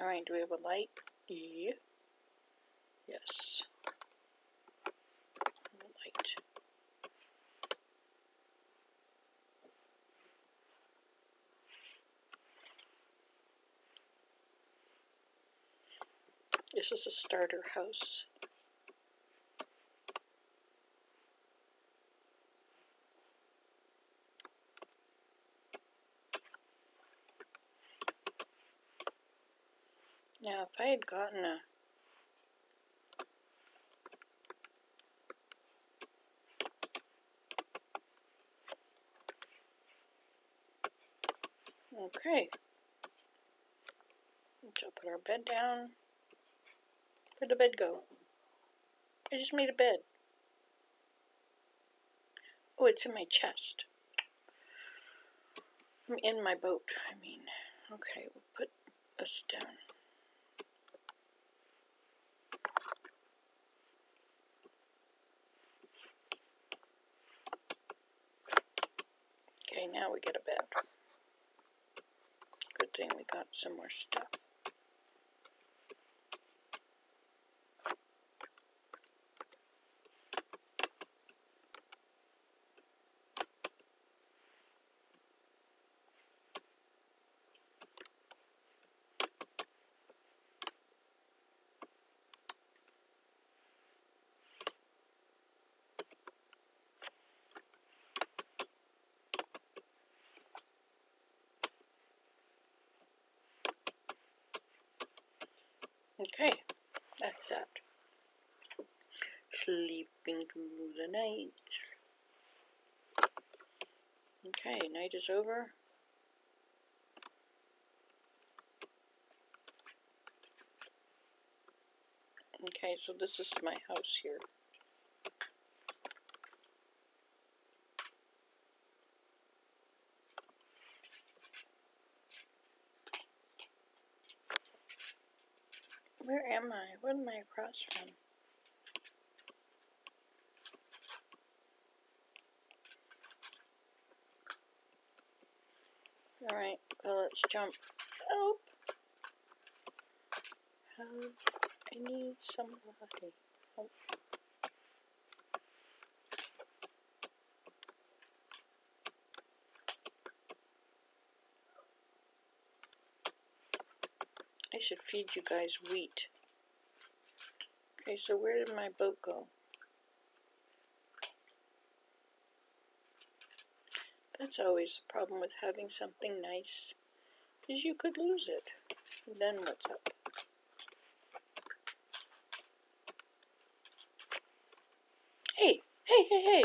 Alright, do we have a light? Yeah. Yes. Light. This is a starter house. Now, if I had gotten a Okay. So put our bed down. Where'd the bed go? I just made a bed. Oh, it's in my chest. I'm in my boat, I mean. Okay, we'll put this down. Okay, now we get a bed. Good thing we got some more stuff. Okay, that's that. Sleeping through the night. Okay, night is over. Okay, so this is my house here. Where am I? What am I across from? Alright, well let's jump. Help! Help. I need somebody. Help. I should feed you guys wheat. Okay, so where did my boat go? That's always the problem with having something nice, is you could lose it. And then what's up? Hey, hey, hey, hey,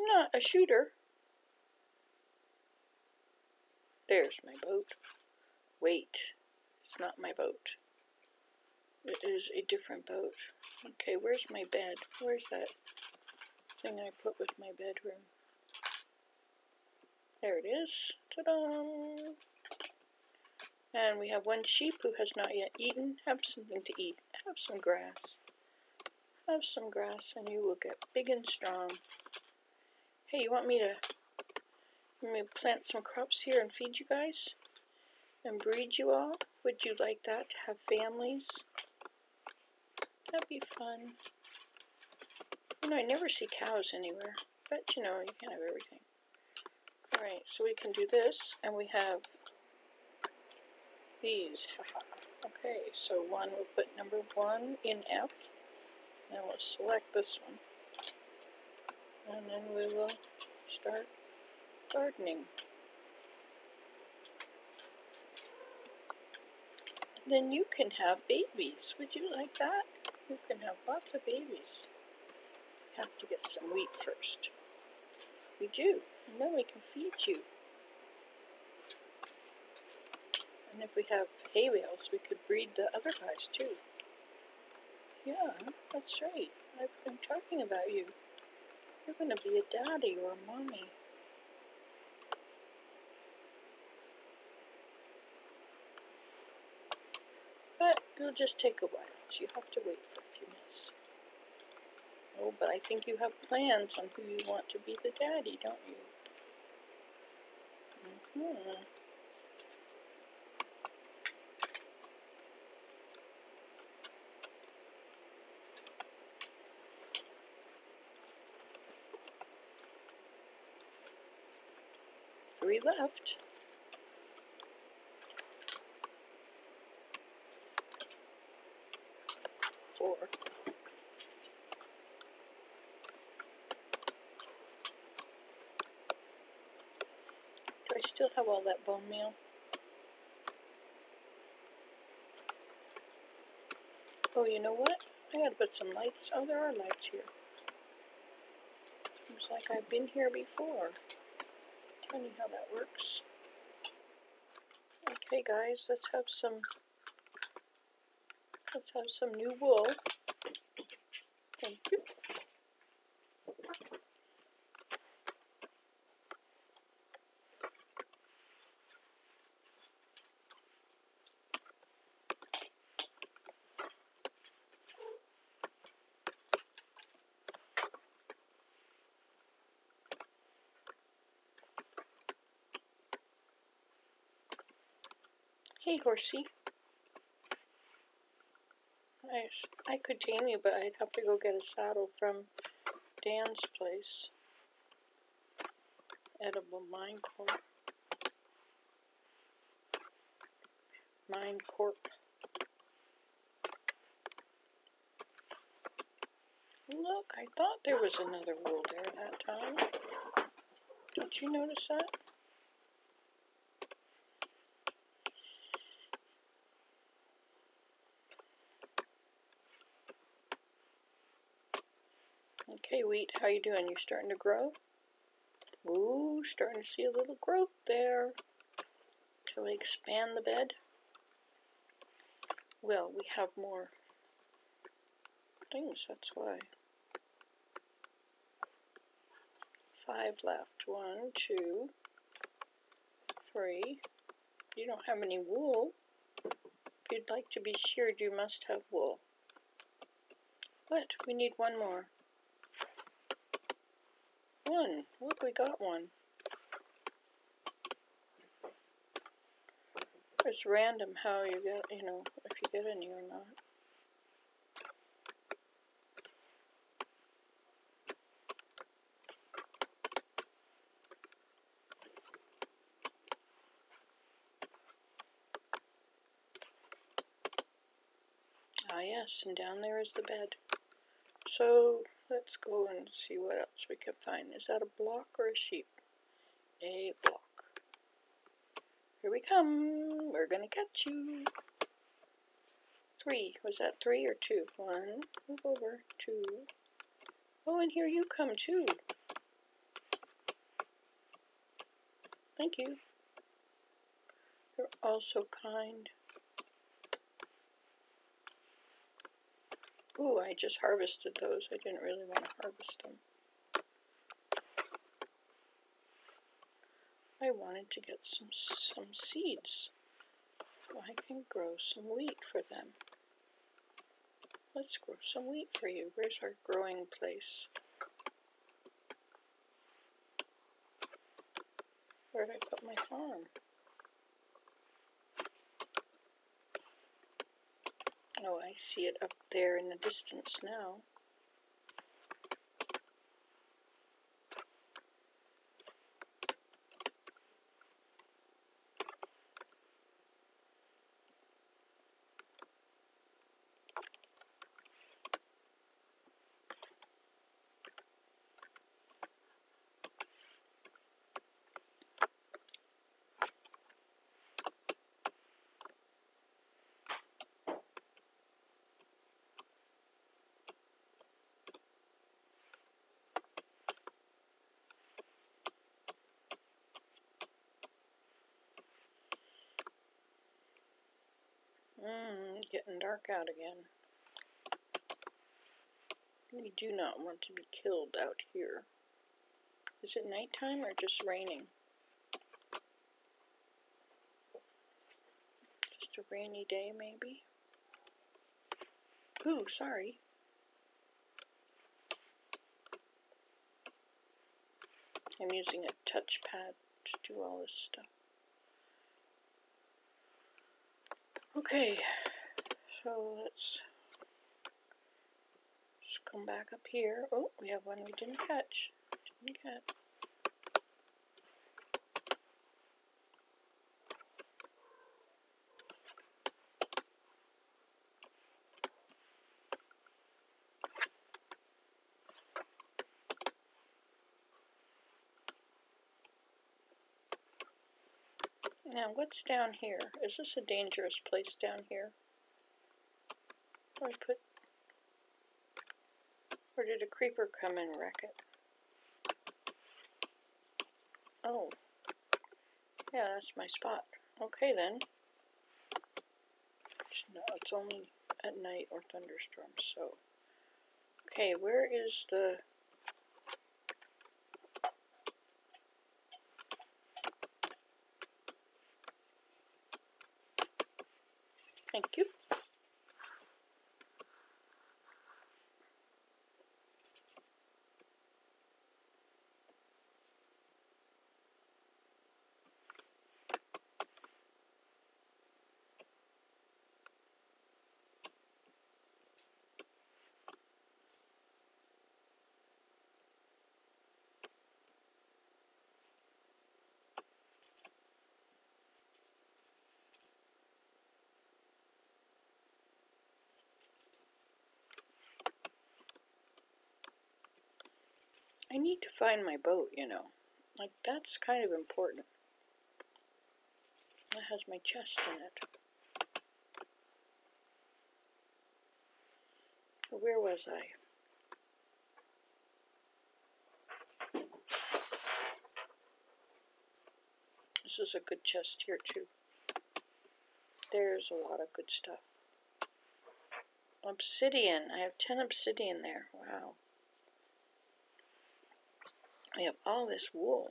I'm not a shooter. There's my boat. Wait, it's not my boat. It is a different boat. Okay, where's my bed? Where's that thing I put with my bedroom? There it is. Ta-da! And we have one sheep who has not yet eaten. Have something to eat. Have some grass. Have some grass and you will get big and strong. Hey, you want me to, let me plant some crops here and feed you guys? And breed you all? Would you like that to have families? That'd be fun. You know, I never see cows anywhere. But, you know, you can have everything. Alright, so we can do this, and we have these. okay, so one, we'll put number one in F. Then we'll select this one. And then we will start gardening. Then you can have babies. Would you like that? You can have lots of babies. Have to get some wheat first. We do, and then we can feed you. And if we have hay bales, we could breed the other guys too. Yeah, that's right. I've been talking about you. You're going to be a daddy or a mommy. But it'll just take a while, you have to wait for a few minutes. Oh, but I think you have plans on who you want to be the daddy, don't you? Mm hmm Three left. Four. Do I still have all that bone meal? Oh, you know what? I gotta put some lights. Oh, there are lights here. Seems like I've been here before. Funny how that works. Okay, guys, let's have some. Let's have some new wool. Thank you. Hey, horsey. I, I could tame you, but I'd have to go get a saddle from Dan's place. Edible Mind Corp. Mind Corp. Look, I thought there was another wool there that time. Did you notice that? Okay, wheat, how you doing? You're starting to grow? Ooh, starting to see a little growth there. Shall we expand the bed? Well, we have more things, that's why. Five left. One, two, three. You don't have any wool. If you'd like to be sheared, you must have wool. But we need one more. One. Look, we got one. It's random how you get, you know, if you get any or not. Ah yes, and down there is the bed. So let's go and see what else we can find. Is that a block or a sheep? A block. Here we come. We're gonna catch you. Three. Was that three or two? One. Move over. Two. Oh, and here you come too. Thank you. You're all so kind. Ooh, I just harvested those. I didn't really want to harvest them. I wanted to get some some seeds so I can grow some wheat for them. Let's grow some wheat for you. Where's our growing place? Where did I put my farm? Oh, I see it up there in the distance now. Mmm, getting dark out again. We do not want to be killed out here. Is it nighttime or just raining? Just a rainy day, maybe? Ooh, sorry. I'm using a touchpad to do all this stuff. Okay, so let's just come back up here. Oh, we have one we didn't catch. Didn't catch. Now, what's down here? Is this a dangerous place down here? I put... Or did a creeper come and wreck it? Oh. Yeah, that's my spot. Okay then. No, it's only at night or thunderstorms, so... Okay, where is the... Thank you. I need to find my boat, you know. Like, that's kind of important. That has my chest in it. Where was I? This is a good chest here, too. There's a lot of good stuff. Obsidian. I have 10 obsidian there. Wow. We have all this wool.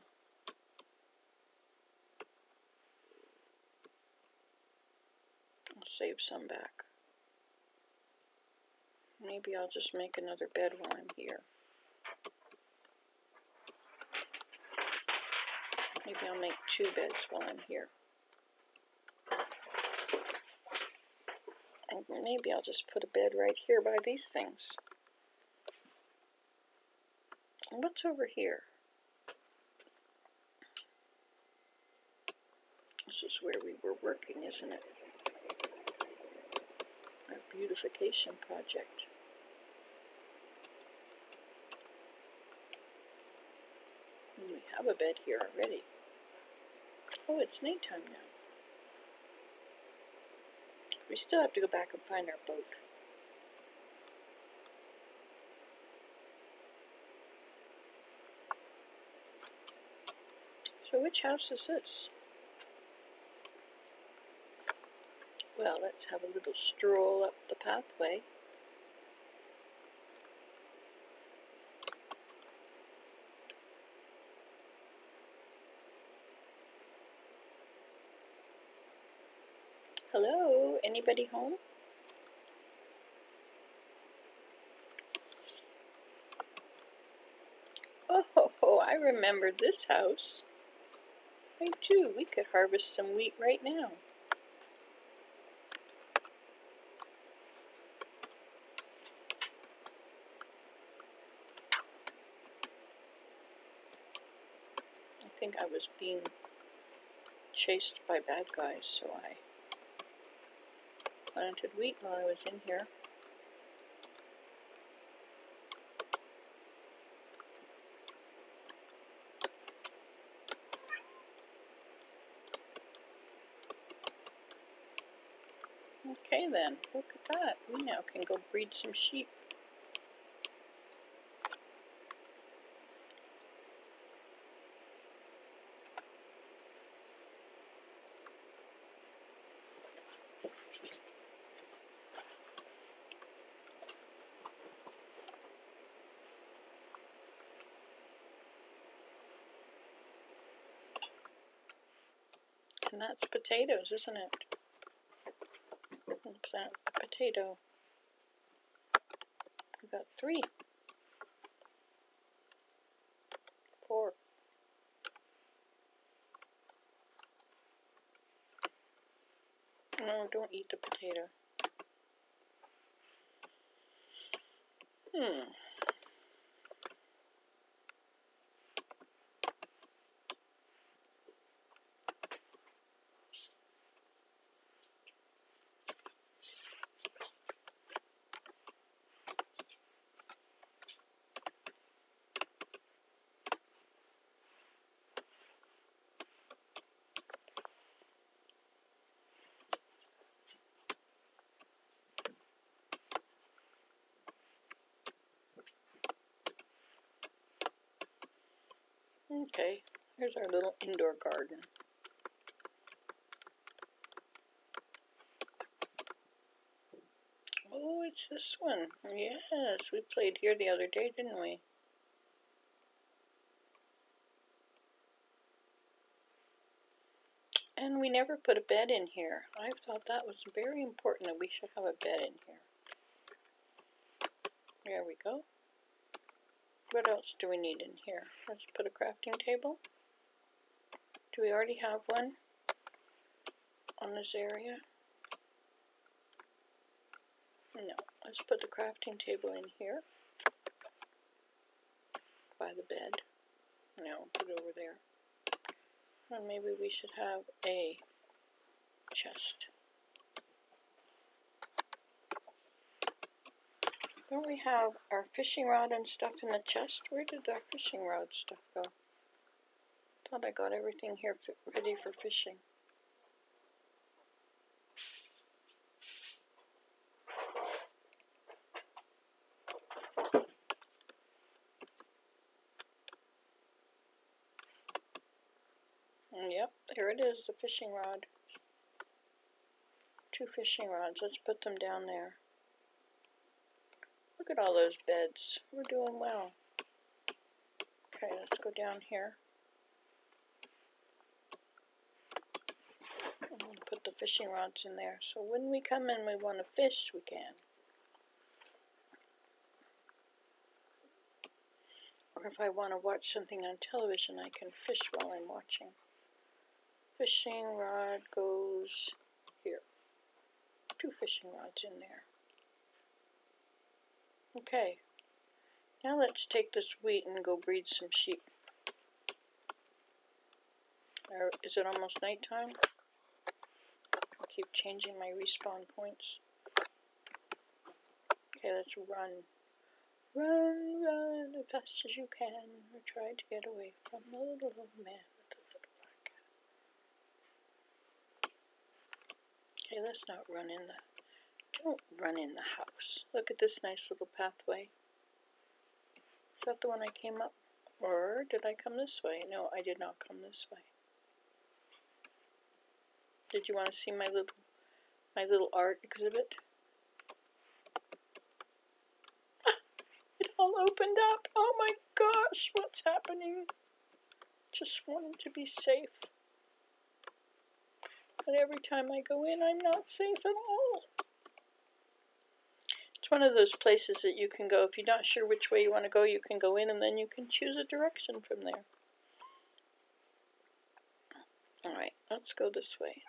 I'll save some back. Maybe I'll just make another bed while I'm here. Maybe I'll make two beds while I'm here. And maybe I'll just put a bed right here by these things. And what's over here? This is where we were working, isn't it? Our beautification project. And we have a bed here already. Oh, it's nighttime now. We still have to go back and find our boat. So which house is this? Well, let's have a little stroll up the pathway. Hello, anybody home? Oh, I remember this house. I do. We could harvest some wheat right now. I was being chased by bad guys, so I planted wheat while I was in here. Okay then, look at that. We now can go breed some sheep. And that's potatoes, isn't it? Plant a potato. We got three. Four. No, don't eat the potato. Hmm. Okay, here's our little indoor garden. Oh, it's this one. Yes, we played here the other day, didn't we? And we never put a bed in here. I thought that was very important that we should have a bed in here. There we go. What else do we need in here? Let's put a crafting table. Do we already have one on this area? No. Let's put the crafting table in here by the bed. No, put it over there. And maybe we should have a chest. Don't we have our fishing rod and stuff in the chest? Where did our fishing rod stuff go? Thought I got everything here ready for fishing. And yep, here it is, the fishing rod. Two fishing rods. Let's put them down there. Look at all those beds. We're doing well. Okay, let's go down here. And put the fishing rods in there. So when we come in we want to fish, we can. Or if I want to watch something on television, I can fish while I'm watching. Fishing rod goes here. Two fishing rods in there. Okay, now let's take this wheat and go breed some sheep. Or is it almost nighttime? I'll keep changing my respawn points. Okay, let's run. Run, run as fast as you can. Or try to get away from the little old man with the little black hat. Okay, let's not run in the don't run in the house. Look at this nice little pathway. Is that the one I came up? Or did I come this way? No, I did not come this way. Did you want to see my little my little art exhibit? it all opened up. Oh my gosh, what's happening? Just wanted to be safe. But every time I go in, I'm not safe at all. It's one of those places that you can go. If you're not sure which way you want to go, you can go in and then you can choose a direction from there. Alright, let's go this way.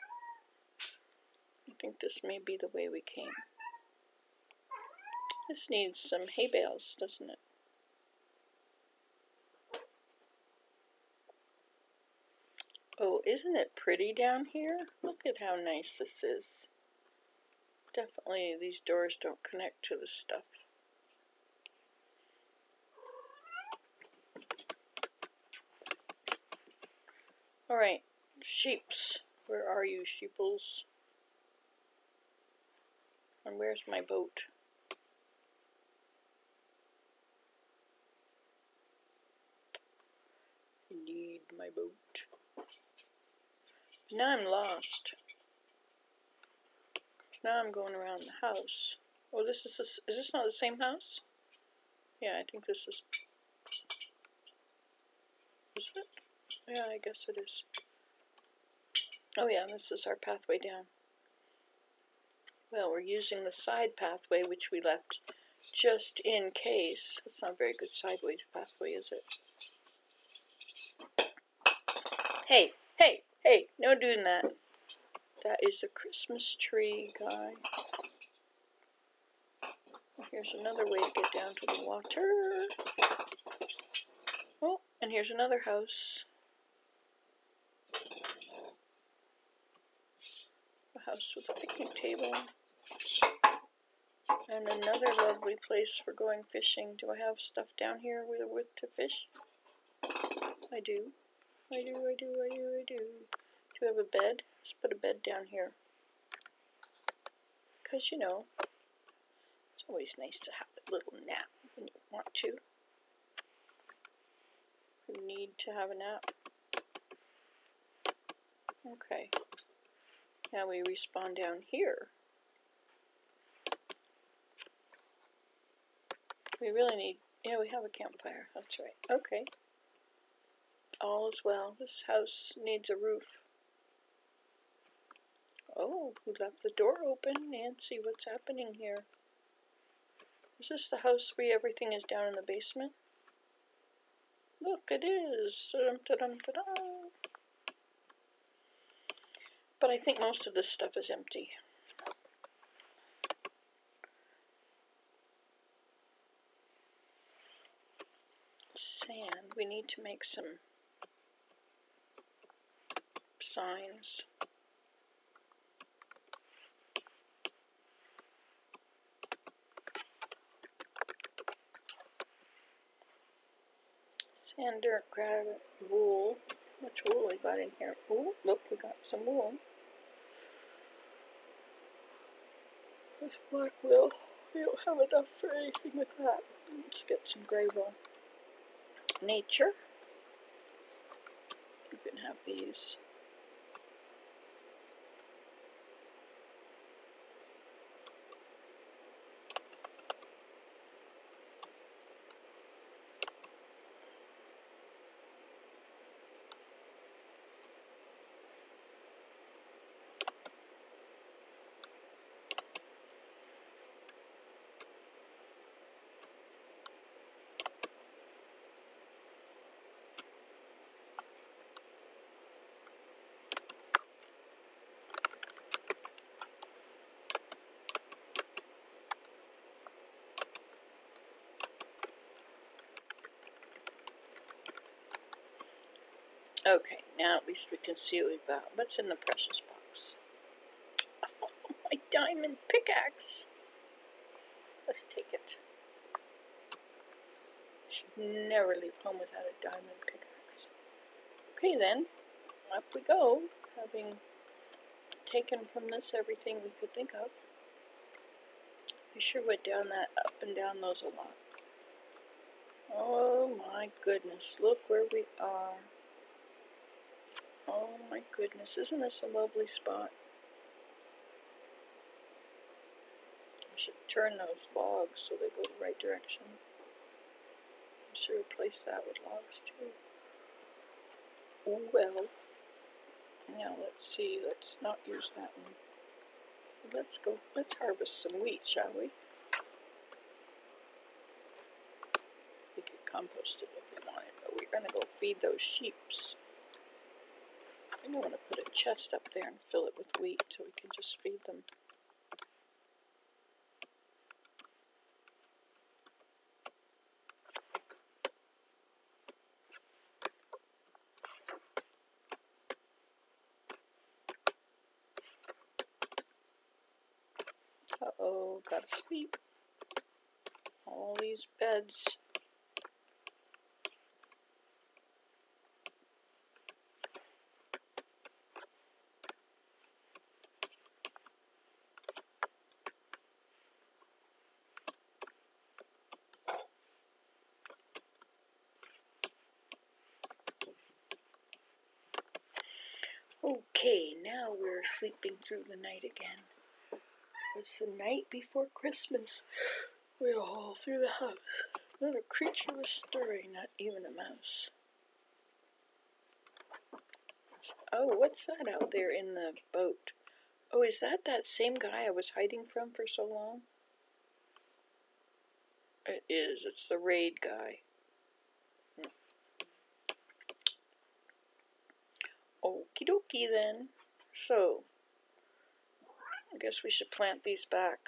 I think this may be the way we came. This needs some hay bales, doesn't it? Oh, isn't it pretty down here? Look at how nice this is. Definitely these doors don't connect to the stuff. Alright, sheeps. Where are you, sheeples? And where's my boat? I need my boat. Now I'm lost. Now I'm going around the house. Oh, this is a, is this not the same house? Yeah, I think this is. Is it? Yeah, I guess it is. Oh yeah, this is our pathway down. Well, we're using the side pathway which we left just in case. It's not a very good sideways pathway, is it? Hey, hey, hey, no doing that. That is the Christmas tree guy. Here's another way to get down to the water. Oh, and here's another house. A house with a picnic table. And another lovely place for going fishing. Do I have stuff down here with, with to fish? I do. I do, I do, I do, I do. Do you have a bed? Let's put a bed down here. Because, you know, it's always nice to have a little nap when you want to. You need to have a nap. Okay. Now we respawn down here. We really need, yeah, we have a campfire. That's right. Okay. All is well. This house needs a roof. Oh, we left the door open? Nancy, what's happening here? Is this the house where everything is down in the basement? Look, it is. But I think most of this stuff is empty. Sand. We need to make some signs. Granite, wool. Much wool we got in here? Oh, look, we got some wool. This black wool, we don't have enough for anything with that. Let's get some gray wool. Nature. You can have these. Okay, now at least we can see what we've got. What's in the precious box? Oh, my diamond pickaxe! Let's take it. Should never leave home without a diamond pickaxe. Okay then, up we go, having taken from this everything we could think of. We sure went down that, up and down those a lot. Oh my goodness, look where we are. Oh my goodness, isn't this a lovely spot? I should turn those logs so they go the right direction. I should replace that with logs too. Oh well. Now let's see, let's not use that one. Let's go, let's harvest some wheat, shall we? We could compost it if we wanted, but we're gonna go feed those sheeps. I don't want to put a chest up there and fill it with wheat so we can just feed them. Uh-oh, gotta sleep. All these beds. Okay, now we're sleeping through the night again. It's the night before Christmas. We're all through the house. Not a creature was stirring, not even a mouse. Oh, what's that out there in the boat? Oh, is that that same guy I was hiding from for so long? It is. It's the raid guy. Hmm. Okie dokie then. So, I guess we should plant these back.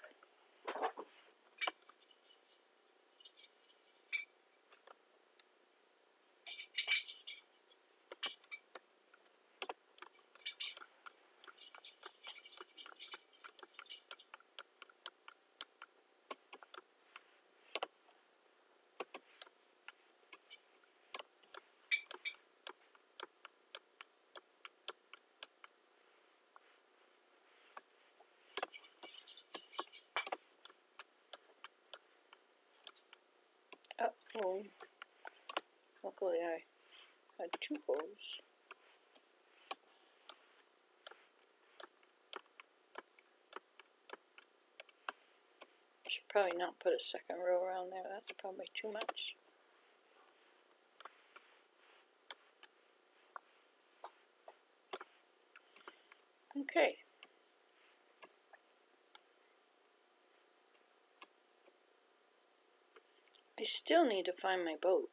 Oh, luckily I had two holes. Should probably not put a second row around there, that's probably too much. Okay. I still need to find my boat.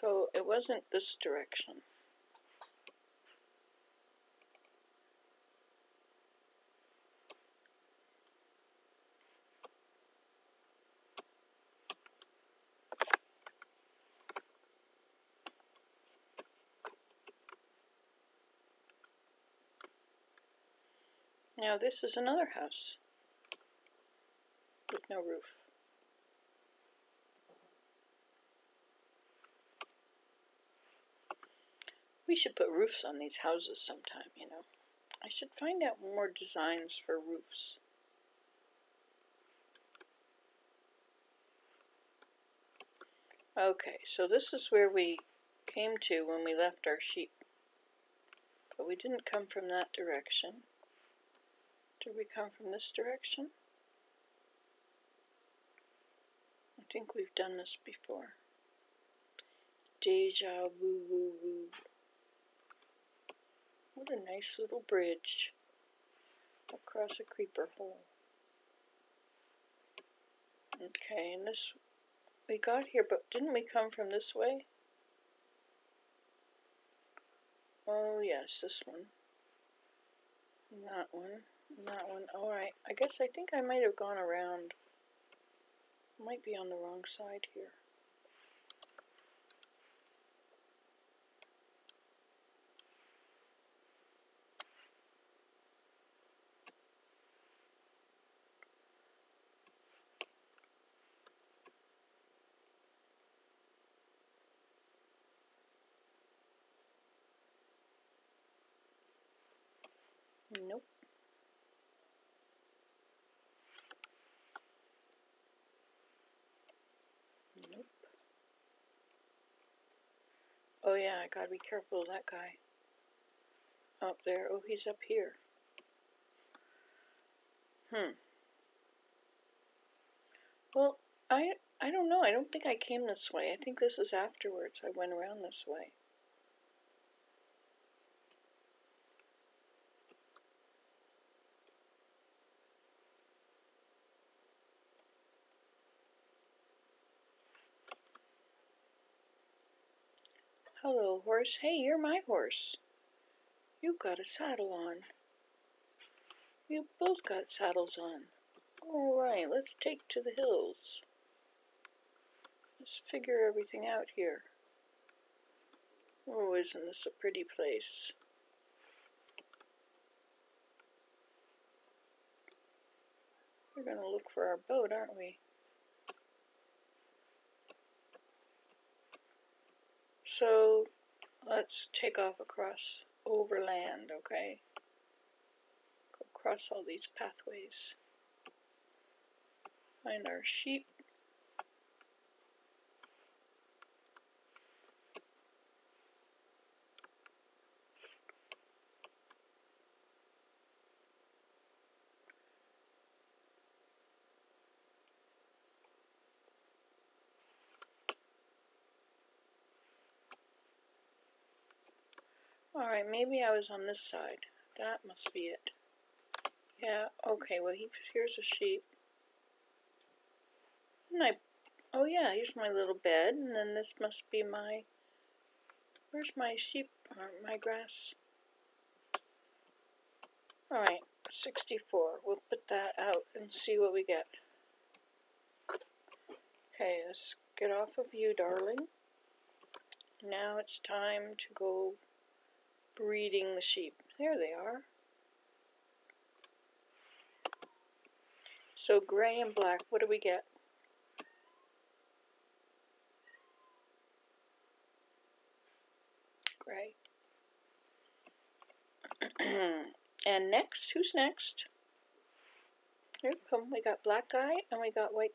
So it wasn't this direction. Now this is another house with no roof. We should put roofs on these houses sometime, you know. I should find out more designs for roofs. Okay, so this is where we came to when we left our sheep. But we didn't come from that direction. Did we come from this direction? I think we've done this before. Deja vu vu vu. What a nice little bridge across a creeper hole. Okay, and this, we got here, but didn't we come from this way? Oh yes, this one. That one. That one. Alright, I guess I think I might have gone around. Might be on the wrong side here. Nope. Yeah, I gotta be careful of that guy. Up there. Oh, he's up here. Hmm. Well, I I don't know. I don't think I came this way. I think this is afterwards. I went around this way. Hello, horse. Hey, you're my horse. You've got a saddle on. You both got saddles on. Alright, let's take to the hills. Let's figure everything out here. Oh, isn't this a pretty place? We're going to look for our boat, aren't we? So, let's take off across overland, okay? Go across all these pathways. Find our sheep. Maybe I was on this side. That must be it. Yeah, okay, well, he, here's a sheep. And I, oh yeah, here's my little bed, and then this must be my, where's my sheep, or my grass? Alright, 64. We'll put that out and see what we get. Okay, let's get off of you, darling. Now it's time to go breeding the sheep. There they are. So gray and black, what do we get? Gray. and next, who's next? Here, come, we got black guy and we got white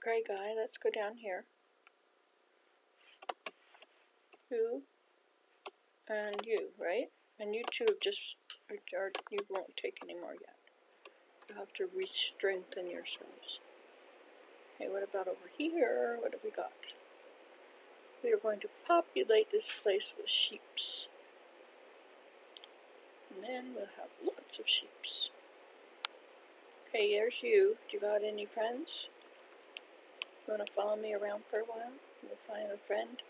gray guy. Let's go down here. Who and you, right? And you two have just, or, you won't take any more yet. You have to re-strengthen yourselves. Okay, what about over here? What have we got? We are going to populate this place with sheeps. And then we'll have lots of sheeps. Okay, there's you. Do you got any friends? You want to follow me around for a while? You'll find a friend.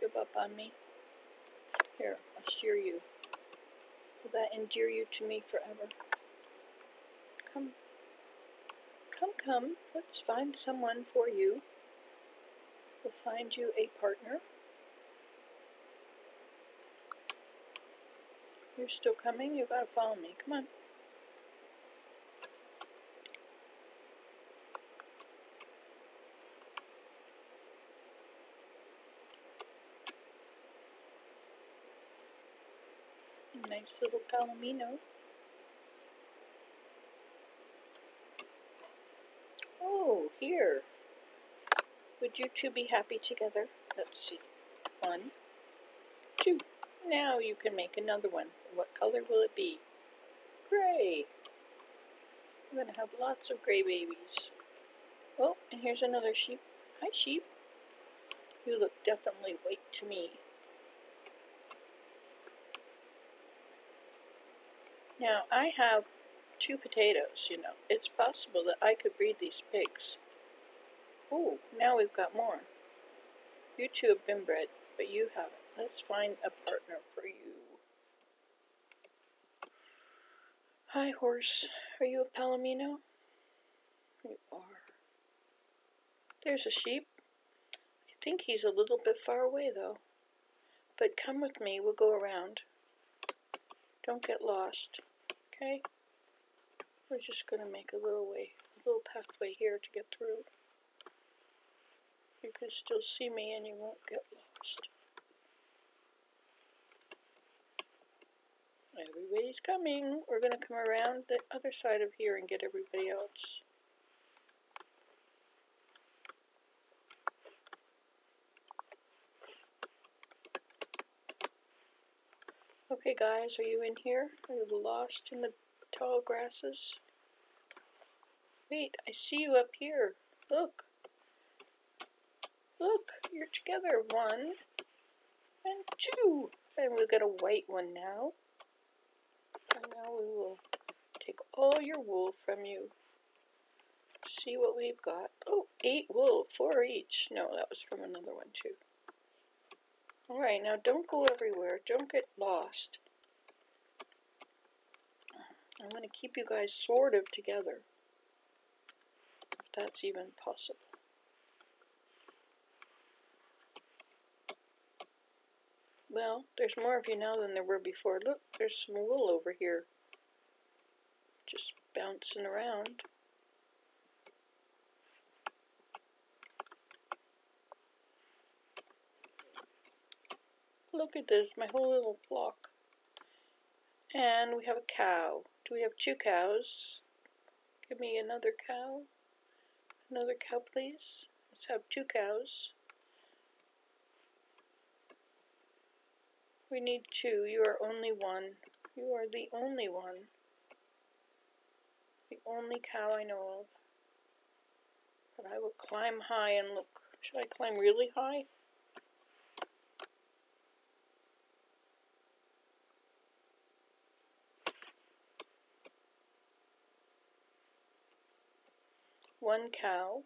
give up on me? Here, I'll shear you. Will that endear you to me forever? Come. Come, come. Let's find someone for you. We'll find you a partner. You're still coming? You've gotta follow me. Come on. Little palomino. Oh, here. Would you two be happy together? Let's see. One, two. Now you can make another one. What color will it be? Gray. I'm going to have lots of gray babies. Oh, and here's another sheep. Hi, sheep. You look definitely white to me. Now, I have two potatoes, you know. It's possible that I could breed these pigs. Oh, now we've got more. You two have been bred, but you haven't. Let's find a partner for you. Hi, horse. Are you a palomino? You are. There's a sheep. I think he's a little bit far away, though. But come with me, we'll go around. Don't get lost. Okay? We're just going to make a little way, a little pathway here to get through. You can still see me and you won't get lost. Everybody's coming. We're going to come around the other side of here and get everybody else. Okay guys, are you in here? Are you lost in the tall grasses? Wait, I see you up here. Look. Look, you're together. One and two. And we'll get a white one now. And now we will take all your wool from you. See what we've got. Oh, eight wool, four each. No, that was from another one too. Alright, now don't go everywhere. Don't get lost. I'm going to keep you guys sort of together. If that's even possible. Well, there's more of you now than there were before. Look, there's some wool over here. Just bouncing around. Look at this, my whole little flock. And we have a cow. Do we have two cows? Give me another cow. Another cow, please. Let's have two cows. We need two. You are only one. You are the only one. The only cow I know of. But I will climb high and look. Should I climb really high? One cow,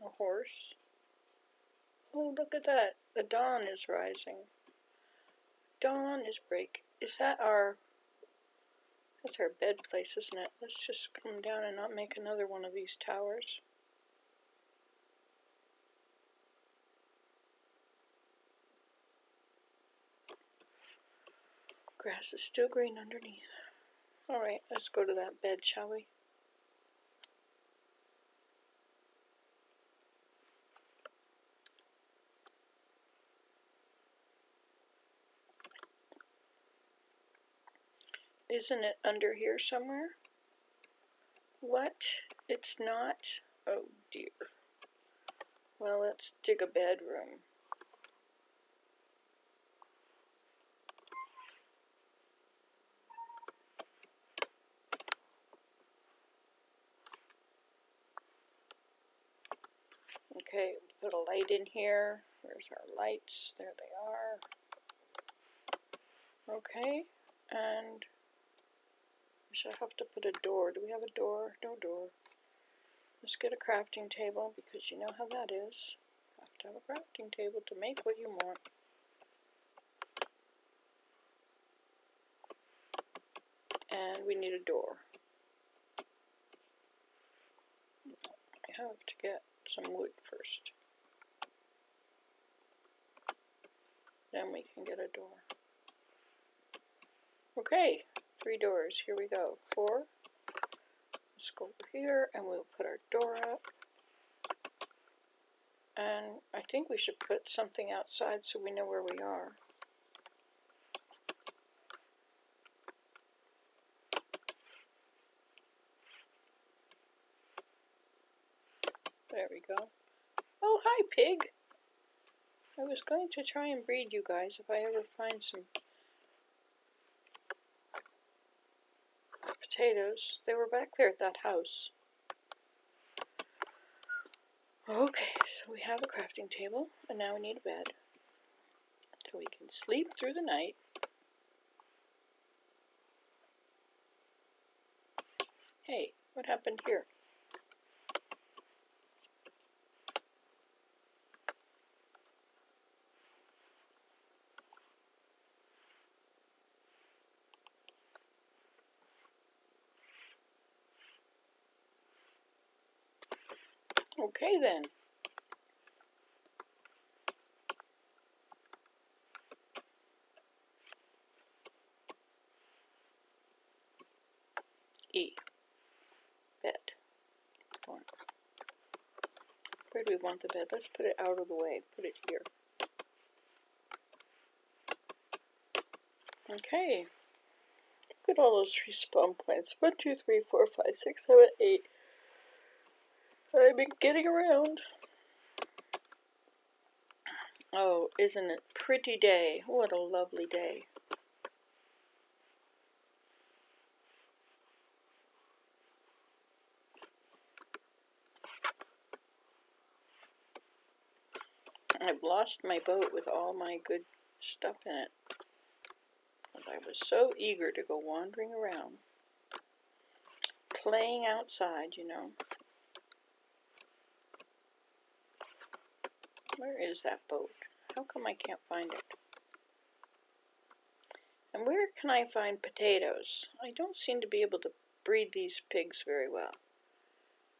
a horse. Oh, look at that. The dawn is rising dawn is break. Is that our... That's our bed place, isn't it? Let's just come down and not make another one of these towers. Grass is still green underneath. Alright, let's go to that bed, shall we? Isn't it under here somewhere? What? It's not? Oh dear. Well, let's dig a bedroom. Okay, put a light in here. There's our lights. There they are. Okay, and I have to put a door. Do we have a door? No door. Let's get a crafting table because you know how that is. Have to have a crafting table to make what you want. And we need a door. I have to get some wood first. Then we can get a door. Okay, three doors. Here we go. Four. Let's go over here and we'll put our door up. And I think we should put something outside so we know where we are. There we go. Oh, hi, pig. I was going to try and breed you guys if I ever find some potatoes. They were back there at that house. Okay, so we have a crafting table, and now we need a bed. So we can sleep through the night. Hey, what happened here? Okay then. E. Bed. Where do we want the bed? Let's put it out of the way. Put it here. Okay. Look at all those tree spawn plants. One, two, three, four, five, six, seven, eight. I've been getting around. Oh, isn't it pretty day? What a lovely day. I've lost my boat with all my good stuff in it. I was so eager to go wandering around. Playing outside, you know. Where is that boat? How come I can't find it? And where can I find potatoes? I don't seem to be able to breed these pigs very well.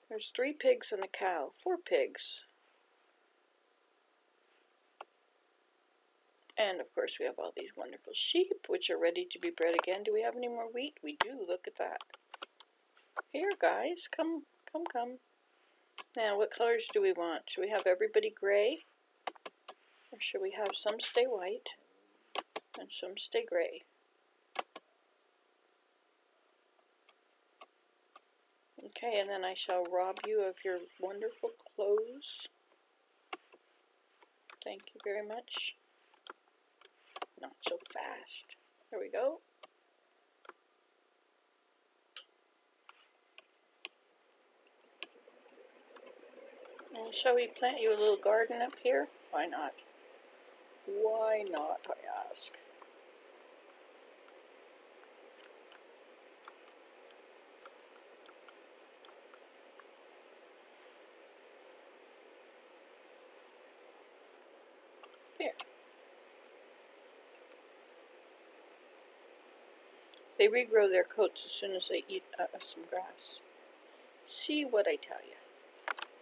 There's three pigs and a cow. Four pigs. And of course we have all these wonderful sheep which are ready to be bred again. Do we have any more wheat? We do. Look at that. Here guys, come, come, come. Now what colors do we want? Should we have everybody gray? Or should we have some stay white and some stay gray? Okay, and then I shall rob you of your wonderful clothes. Thank you very much. Not so fast. There we go. And shall we plant you a little garden up here? Why not? Why not, I ask. Here. They regrow their coats as soon as they eat uh, some grass. See what I tell you.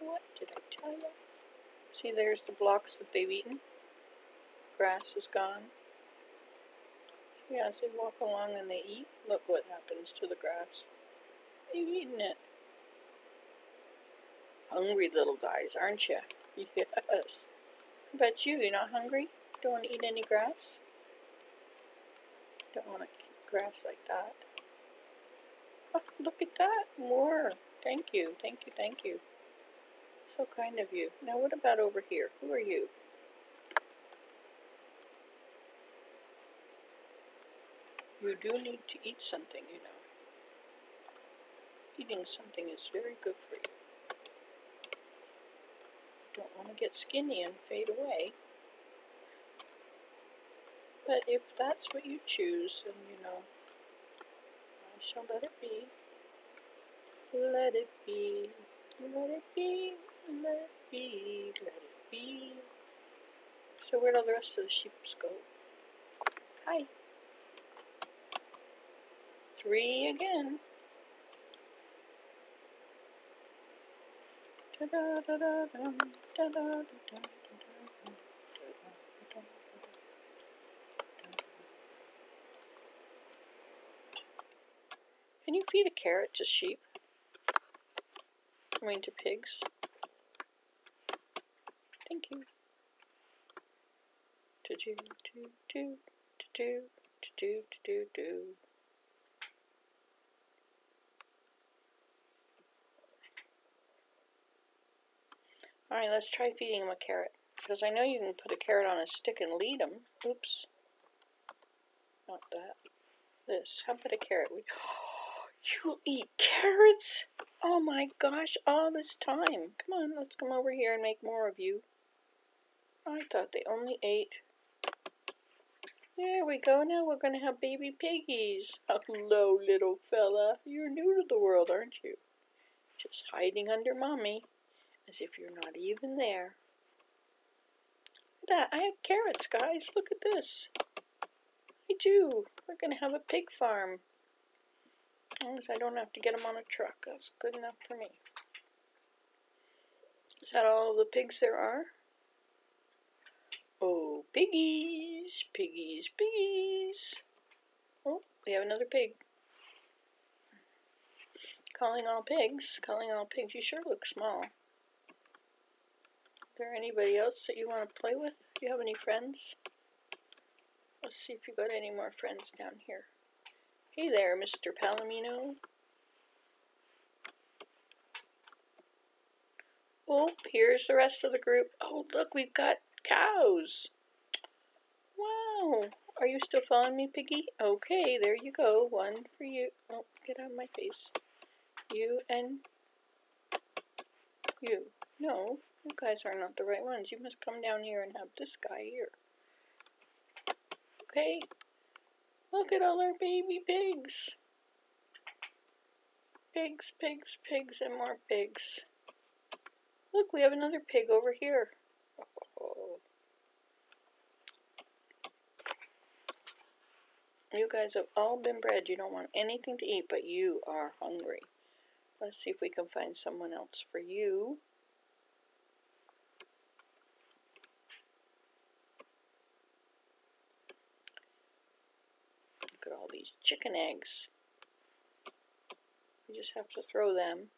What did I tell you? See, there's the blocks that they've eaten. Grass is gone. See, as they walk along and they eat, look what happens to the grass. They've eaten it. Hungry little guys, aren't you? Yes. But you, you're not hungry? Don't want to eat any grass? Don't want to eat grass like that. Oh, look at that. More. Thank you, thank you, thank you. So kind of you. Now what about over here? Who are you? You do need to eat something, you know. Eating something is very good for you don't want to get skinny and fade away. But if that's what you choose, then you know, I shall let it be. Let it be, let it be, let it be, let it be. So where'd all the rest of the sheep go? Hi. Three again. Can you feed a carrot to sheep? I mean to pigs? Thank you. To do, do, do, to do, to do, to do, do. Alright, let's try feeding him a carrot. Because I know you can put a carrot on a stick and lead him. Oops. Not that. This. How about a carrot? We you eat carrots? Oh my gosh, all this time. Come on, let's come over here and make more of you. I thought they only ate. There we go. Now we're going to have baby piggies. Hello, little fella. You're new to the world, aren't you? Just hiding under mommy as if you're not even there. That I have carrots, guys. Look at this. I do. We're gonna have a pig farm. As long as I don't have to get them on a truck, that's good enough for me. Is that all the pigs there are? Piggies, piggies, piggies. Oh, we have another pig. Calling all pigs, calling all pigs. You sure look small Is there anybody else that you want to play with? Do you have any friends? Let's see if you got any more friends down here. Hey there, Mr. Palomino. Oh, here's the rest of the group. Oh, look, we've got cows. Wow. Are you still following me, Piggy? Okay, there you go. One for you. Oh, get out of my face. You and you. No, You guys are not the right ones. You must come down here and have this guy here. Okay. Look at all our baby pigs. Pigs, pigs, pigs, and more pigs. Look, we have another pig over here. Oh. You guys have all been bred. You don't want anything to eat, but you are hungry. Let's see if we can find someone else for you. Look at all these chicken eggs. You just have to throw them.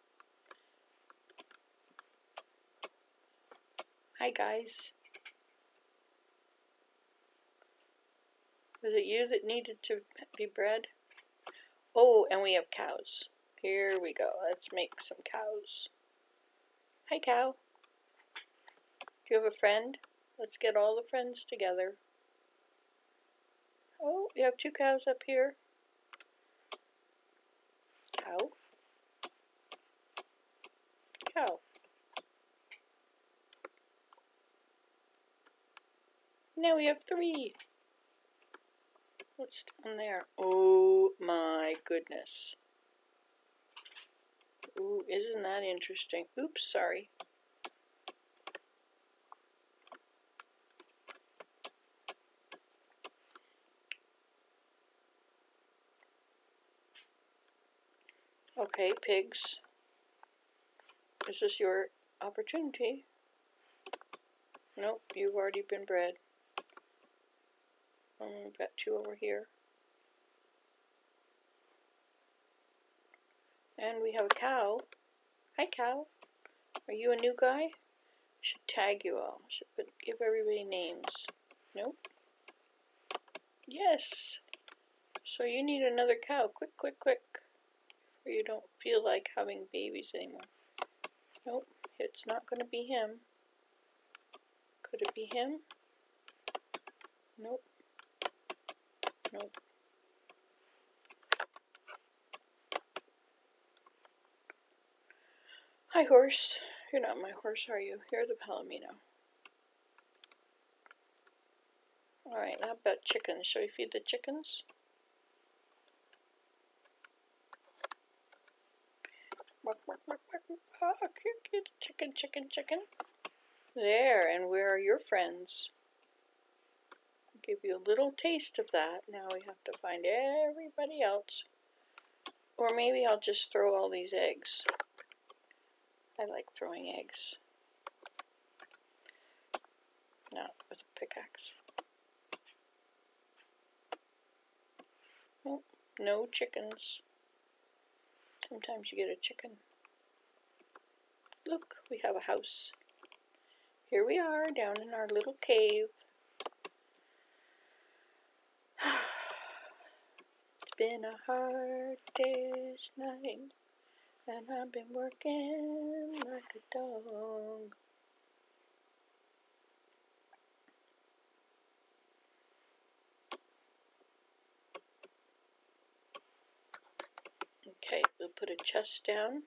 Hi guys. Was it you that needed to be bred? Oh, and we have cows. Here we go. Let's make some cows. Hi, cow. Do you have a friend? Let's get all the friends together. Oh, you have two cows up here. Cow. Cow. Now we have three. What's down there? Oh my goodness. Ooh, isn't that interesting? Oops, sorry. Okay, pigs. This Is your opportunity? Nope, you've already been bred. Um, we've got two over here. And we have a cow. Hi, cow. Are you a new guy? Should tag you all. Should put, give everybody names. Nope. Yes. So you need another cow. Quick, quick, quick. Or you don't feel like having babies anymore. Nope. It's not going to be him. Could it be him? Nope. Nope. Hi, horse. You're not my horse, are you? You're the Palomino. Alright, how about chickens? Shall we feed the chickens? Ah, chicken, chicken, chicken. There, and where are your friends? Give you a little taste of that. Now we have to find everybody else. Or maybe I'll just throw all these eggs. I like throwing eggs. Not with a pickaxe. Oh, no chickens. Sometimes you get a chicken. Look, we have a house. Here we are down in our little cave. it's been a hard day's night. And I've been working like a dog. Okay, we'll put a chest down.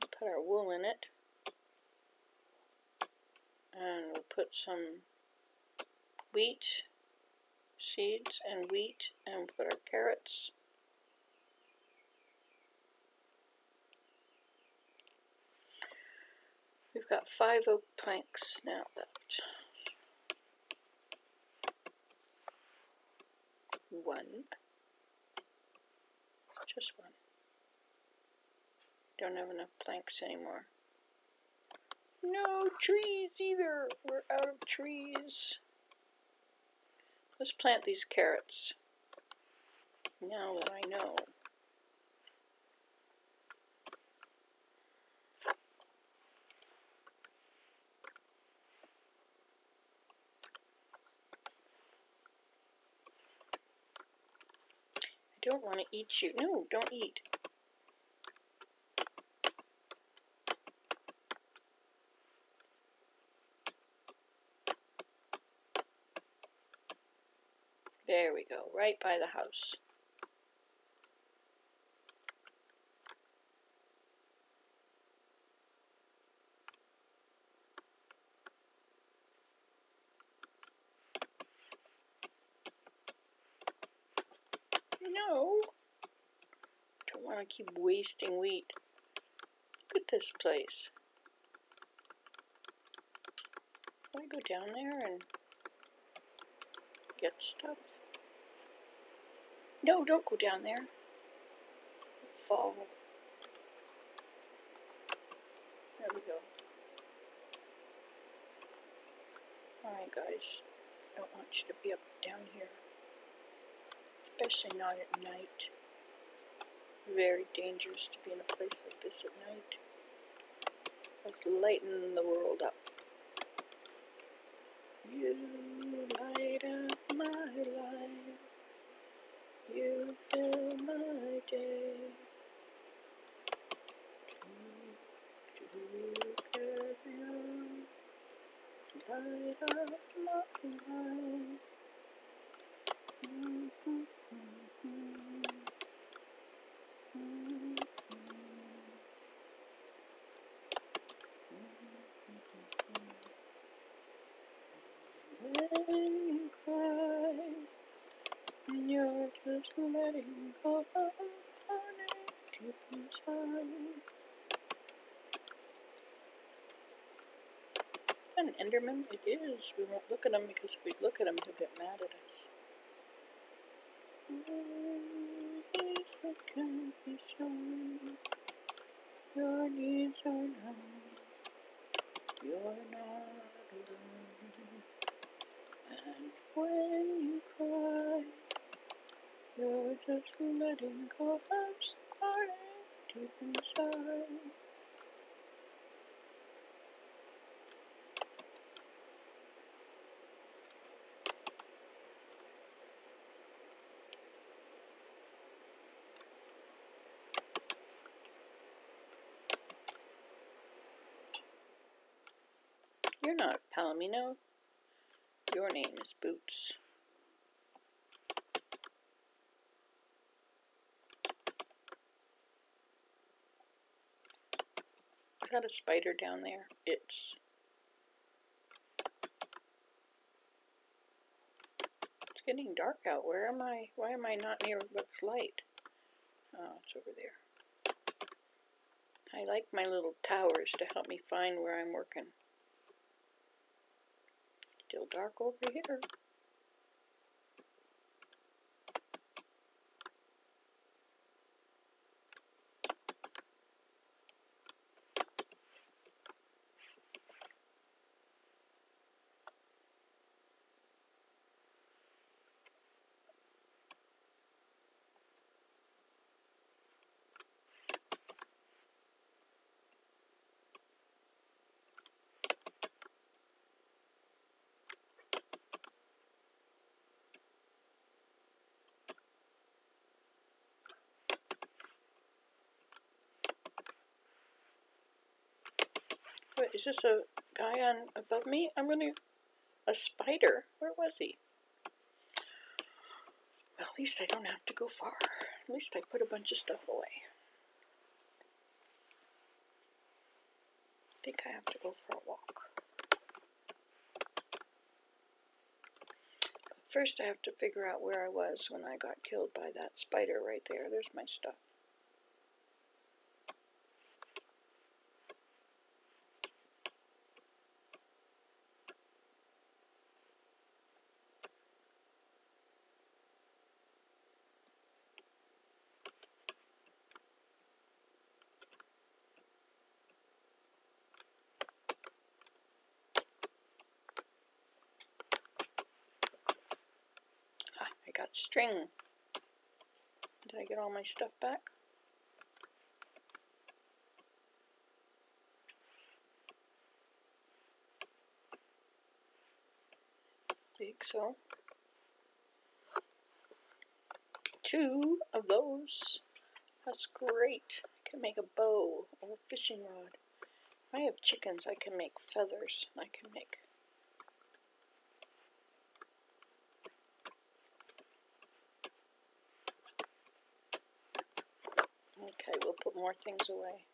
Put our wool in it. And we'll put some wheat seeds and wheat and put our carrots. We've got five oak planks now left. One. Just one. Don't have enough planks anymore. No trees either. We're out of trees. Let's plant these carrots. Now that I know. I don't want to eat you. No, don't eat. There we go, right by the house. No. Don't want to keep wasting wheat. Look at this place. Can I go down there and get stuff? No, don't go down there. Fall. There we go. Alright guys, I don't want you to be up down here. Especially not at night. Very dangerous to be in a place like this at night. Let's lighten the world up. You light up my life. You fill my day. Light up my life. Mm -hmm, mm -hmm. Letting cry, and you're just letting go of heartache deep inside. An Enderman? It is. We won't look at him because if we look at him, he'll get mad at us. That can be shown. Your needs are known. You're not alone. And when you cry, you're just letting go of sorrow deep inside. You're not Palomino. Your name is Boots. Got a spider down there. It's It's getting dark out. Where am I? Why am I not near what's light? Oh, it's over there. I like my little towers to help me find where I'm working. Still dark over here. Is this a guy on above me? I'm gonna a spider. Where was he? Well, at least I don't have to go far. At least I put a bunch of stuff away. I think I have to go for a walk. First I have to figure out where I was when I got killed by that spider right there. There's my stuff. got string. Did I get all my stuff back? think so. Two of those. That's great. I can make a bow or a fishing rod. If I have chickens, I can make feathers. I can make Okay, we'll put more things away.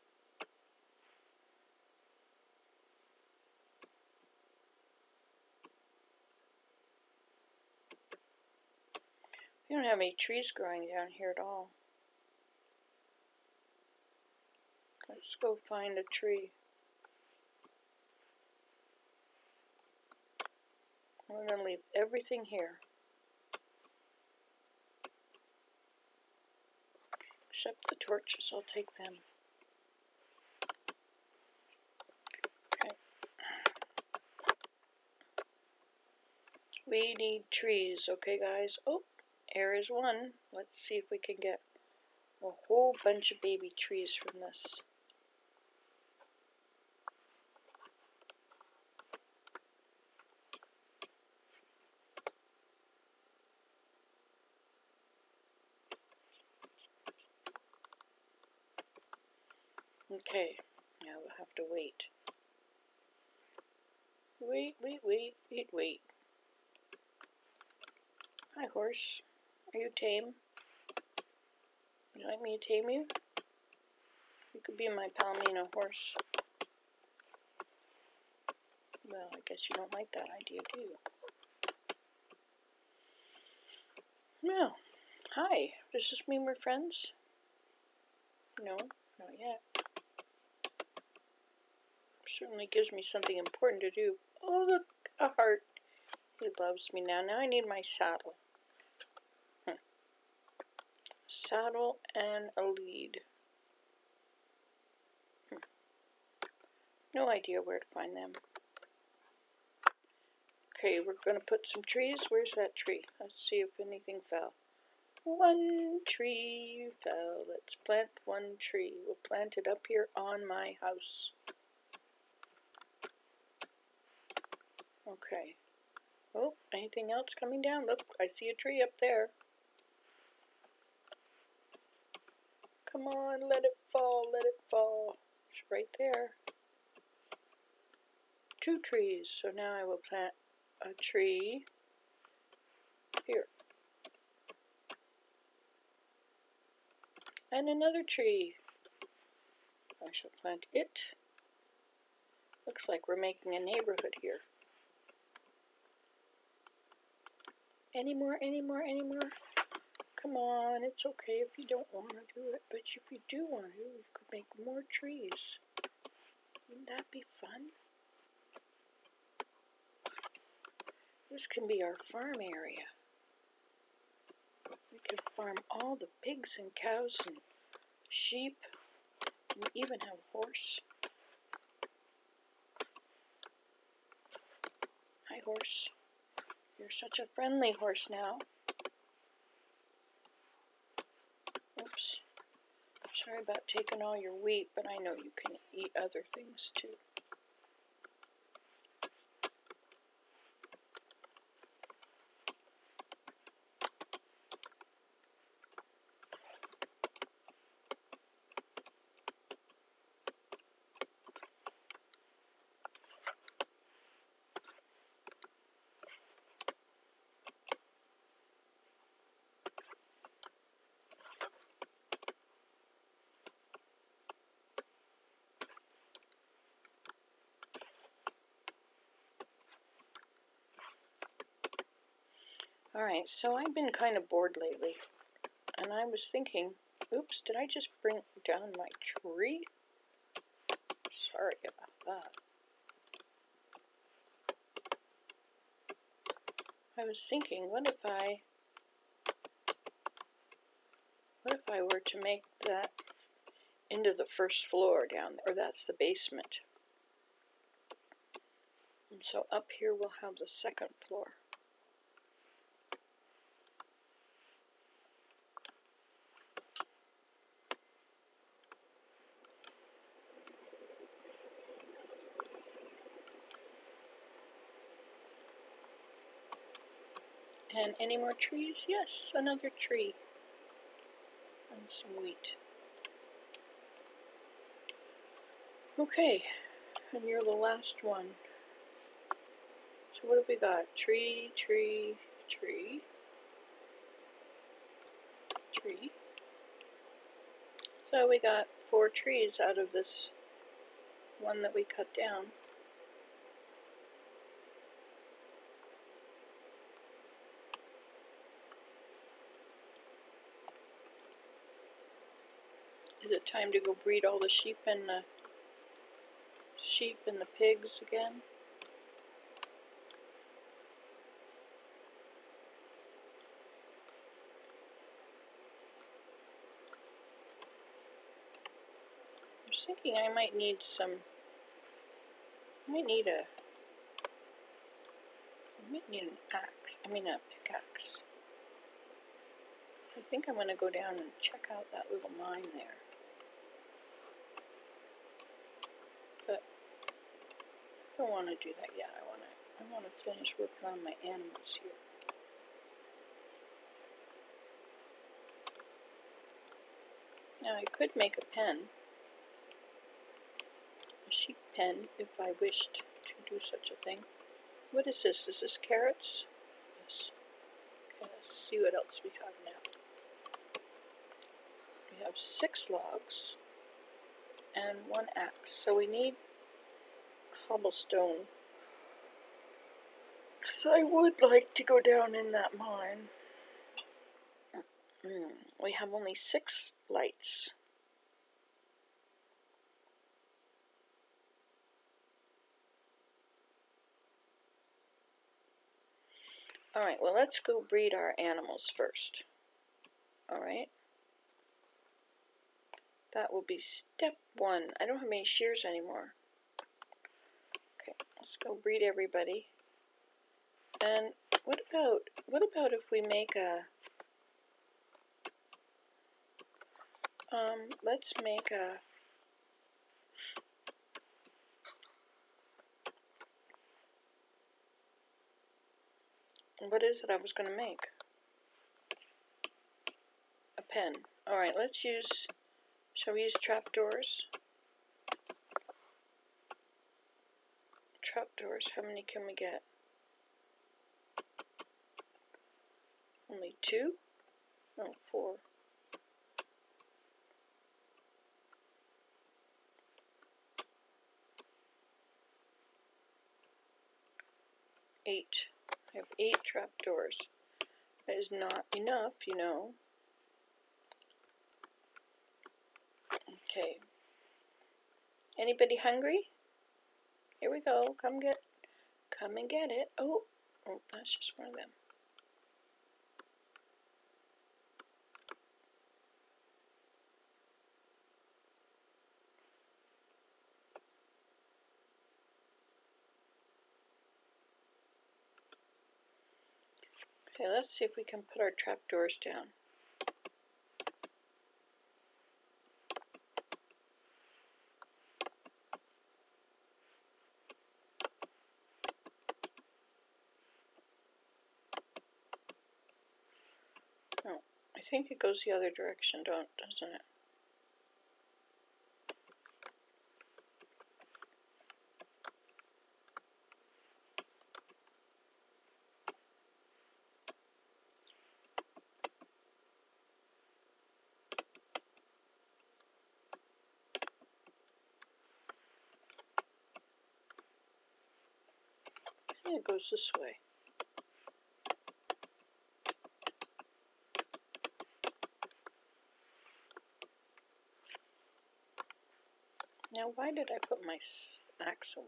We don't have any trees growing down here at all. Let's go find a tree. We're going to leave everything here. Except the torches, I'll take them. Okay. We need trees, okay guys? Oh, here is one. Let's see if we can get a whole bunch of baby trees from this. Okay, now we'll have to wait. Wait, wait, wait, wait, wait. Hi, horse. Are you tame? Would you like me to tame you? You could be my Palomino horse. Well, I guess you don't like that idea, do you? No. Hi, does this mean we're friends? No, not yet certainly gives me something important to do. Oh, look, a heart. He loves me now. Now I need my saddle. Hmm. Saddle and a lead. Hmm. No idea where to find them. Okay, we're going to put some trees. Where's that tree? Let's see if anything fell. One tree fell. Let's plant one tree. We'll plant it up here on my house. Okay. Oh, anything else coming down? Look, I see a tree up there. Come on, let it fall, let it fall. It's right there. Two trees. So now I will plant a tree here. And another tree. I shall plant it. Looks like we're making a neighborhood here. Any more, any more, any more? Come on, it's okay if you don't want to do it, but if you do want to, we could make more trees. Wouldn't that be fun? This can be our farm area. We could farm all the pigs and cows and sheep. We even have a horse. Hi, horse. You're such a friendly horse now. Oops. Sorry about taking all your wheat, but I know you can eat other things too. So I've been kind of bored lately, and I was thinking, oops, did I just bring down my tree? Sorry about that. I was thinking, what if I, what if I were to make that into the first floor down there, or that's the basement. And so up here we'll have the second floor. And any more trees? Yes, another tree. And some wheat. Okay, and you're the last one. So what have we got? Tree, tree, tree, tree. So we got four trees out of this one that we cut down. Is it time to go breed all the sheep and the sheep and the pigs again? I was thinking I might need some I might need a I might need an axe. I mean a pickaxe. I think I'm going to go down and check out that little mine there. I don't want to do that yet. I want to I want to finish working on my animals here. Now I could make a pen, a sheep pen, if I wished to do such a thing. What is this? Is this carrots? Yes. Okay, let's see what else we have now we have six logs and one axe. So we need cobblestone. Because I would like to go down in that mine. Mm, we have only six lights. Alright, well let's go breed our animals first. Alright. That will be step one. I don't have any shears anymore. Let's go breed everybody. And what about what about if we make a um let's make a what is it I was going to make? A pen. Alright, let's use Shall we use trapdoors? Trapdoors, how many can we get? Only two? No, four. Eight. I have eight trapdoors. That is not enough, you know. Okay. Anybody hungry? Here we go. Come get, come and get it. Oh, oh, that's just one of them. Okay, let's see if we can put our trapdoors down. Think it goes the other direction, don't doesn't it? it goes this way. Now, why did I put my axe away?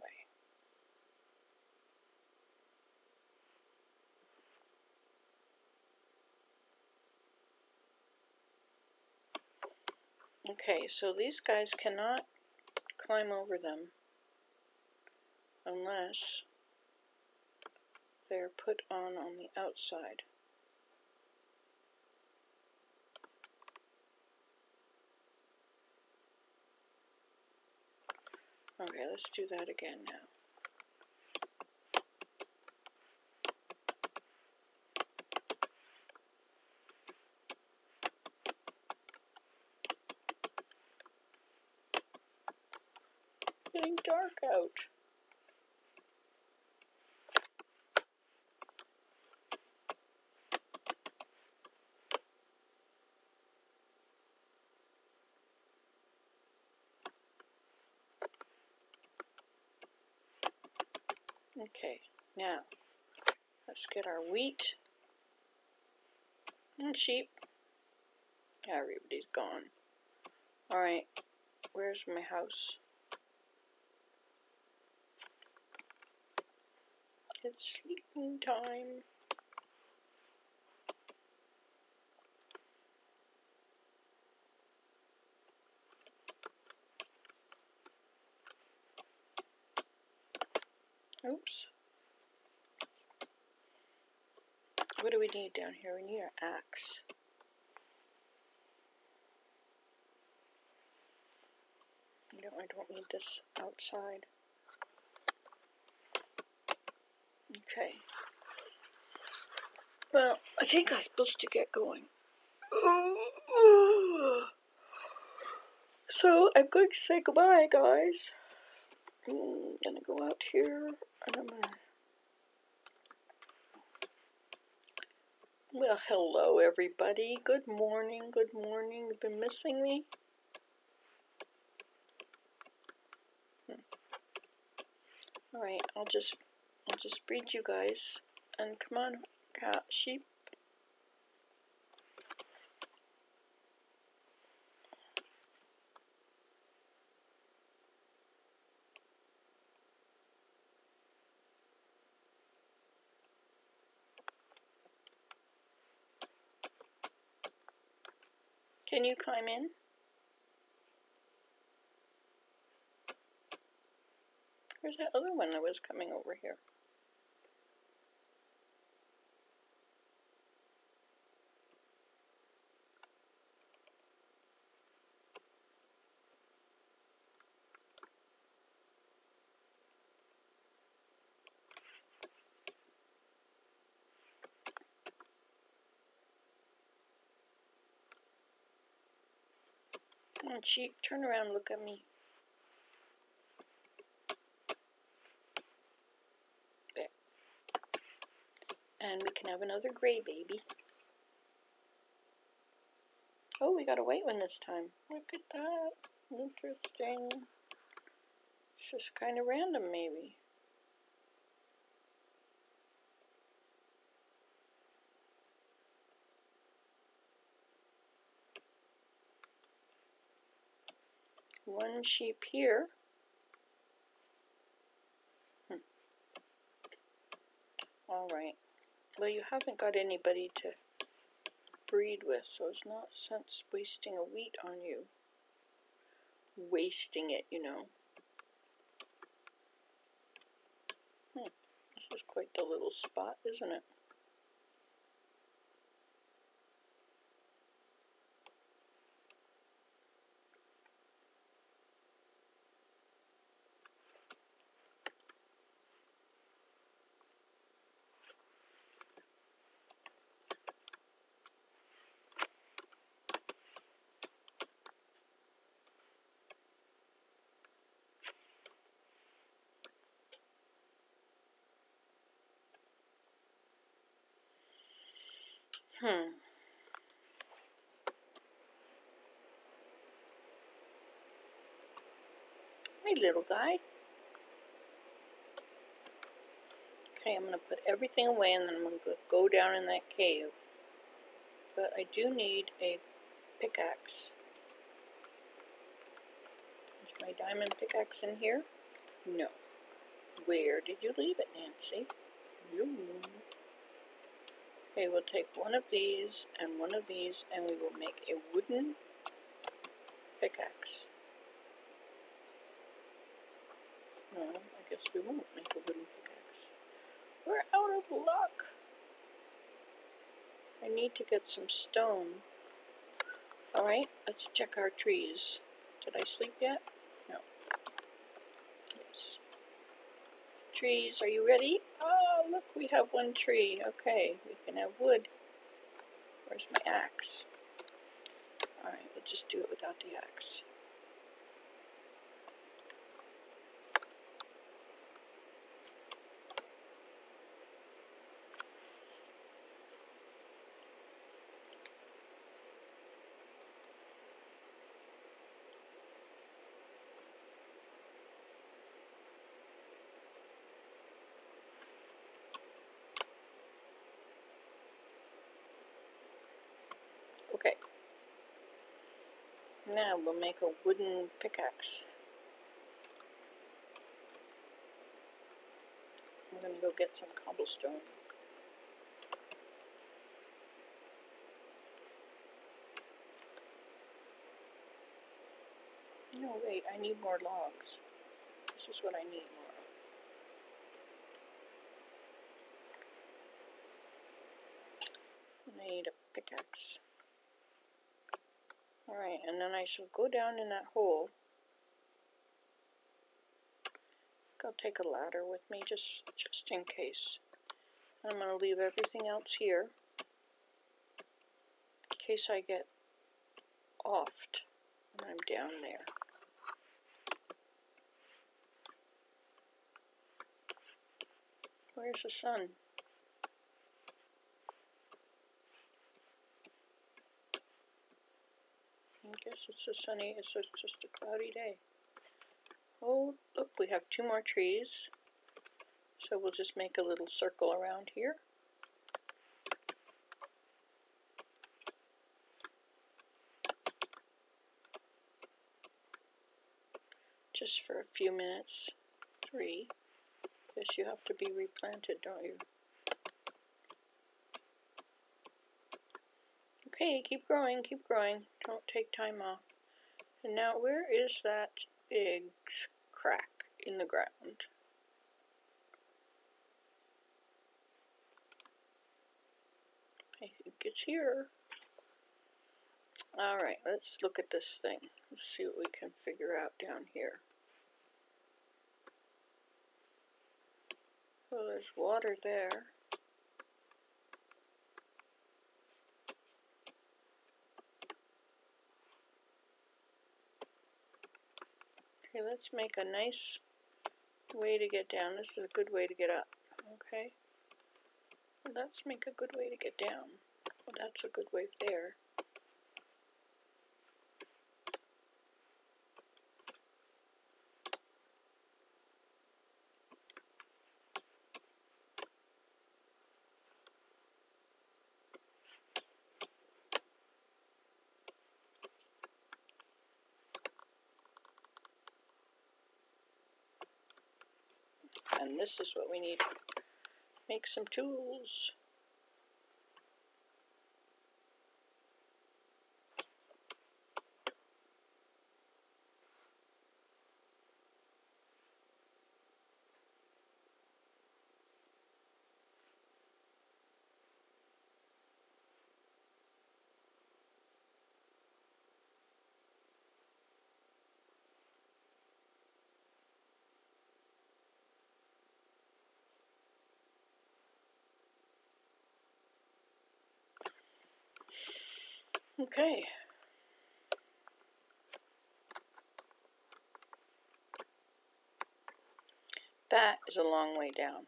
Okay, so these guys cannot climb over them unless they're put on on the outside. Okay, let's do that again now. Getting dark out. Okay, now let's get our wheat and sheep. Everybody's gone. Alright, where's my house? It's sleeping time. Oops. What do we need down here? We need an axe. No, I don't need this outside. Okay. Well, I think I'm supposed to get going. So I'm going to say goodbye, guys. I'm gonna go out here and I'm gonna. Well, hello, everybody. Good morning. Good morning. You've been missing me. Hmm. All right, I'll just I'll just breed you guys and come on, cat, sheep. Can you climb in? Where's that other one that was coming over here? Turn around, look at me. There. And we can have another gray baby. Oh, we got a white one this time. Look at that. Interesting. It's just kind of random, maybe. One sheep here. Hmm. Alright. Well, you haven't got anybody to breed with, so it's not sense wasting a wheat on you. Wasting it, you know. Hmm. This is quite the little spot, isn't it? Hmm. Hey, little guy. Okay, I'm going to put everything away and then I'm going to go down in that cave. But I do need a pickaxe. Is my diamond pickaxe in here? No. Where did you leave it, Nancy? No. Okay, we'll take one of these and one of these and we will make a wooden pickaxe. No, I guess we won't make a wooden pickaxe. We're out of luck. I need to get some stone. Alright, let's check our trees. Did I sleep yet? No. Yes. Trees, are you ready? Oh, look, we have one tree. Okay, we can have wood. Where's my axe? Alright, we'll just do it without the axe. Now we'll make a wooden pickaxe. I'm gonna go get some cobblestone. No, wait, I need more logs. This is what I need more. I need a pickaxe. Alright, and then I shall go down in that hole. I'll take a ladder with me just just in case. I'm going to leave everything else here in case I get offed when I'm down there. Where's the sun? I guess it's a sunny, it's just a cloudy day. Oh, look, we have two more trees. So we'll just make a little circle around here. Just for a few minutes. Three. Guess you have to be replanted, don't you? Okay, keep growing, keep growing. Don't take time off. And now where is that big crack in the ground? I think it's here. Alright, let's look at this thing. Let's see what we can figure out down here. Well, there's water there. Okay, let's make a nice way to get down. This is a good way to get up. Okay. Let's make a good way to get down. Well, that's a good way there. And this is what we need. Make some tools. Okay. That is a long way down.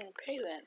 Okay then.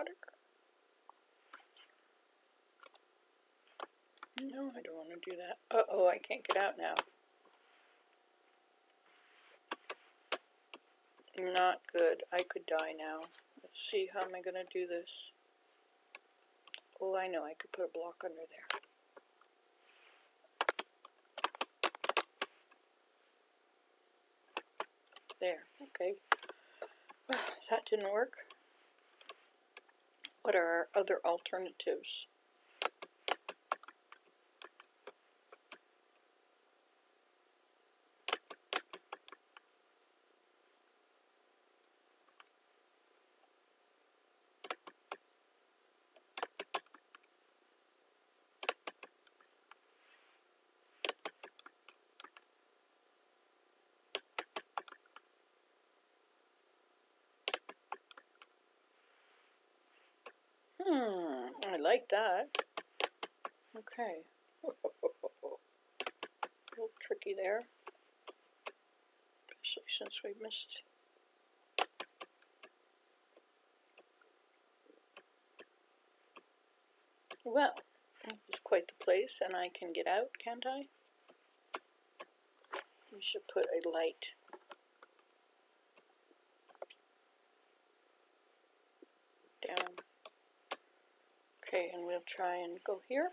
Water. No, I don't want to do that. Uh-oh, I can't get out now. Not good. I could die now. Let's see, how am I going to do this? Oh, I know. I could put a block under there. There. Okay. That didn't work. What are our other alternatives? like that. Okay. a little tricky there. Especially since we missed Well, this is quite the place, and I can get out, can't I? We should put a light. Down. Okay, and we'll try and go here.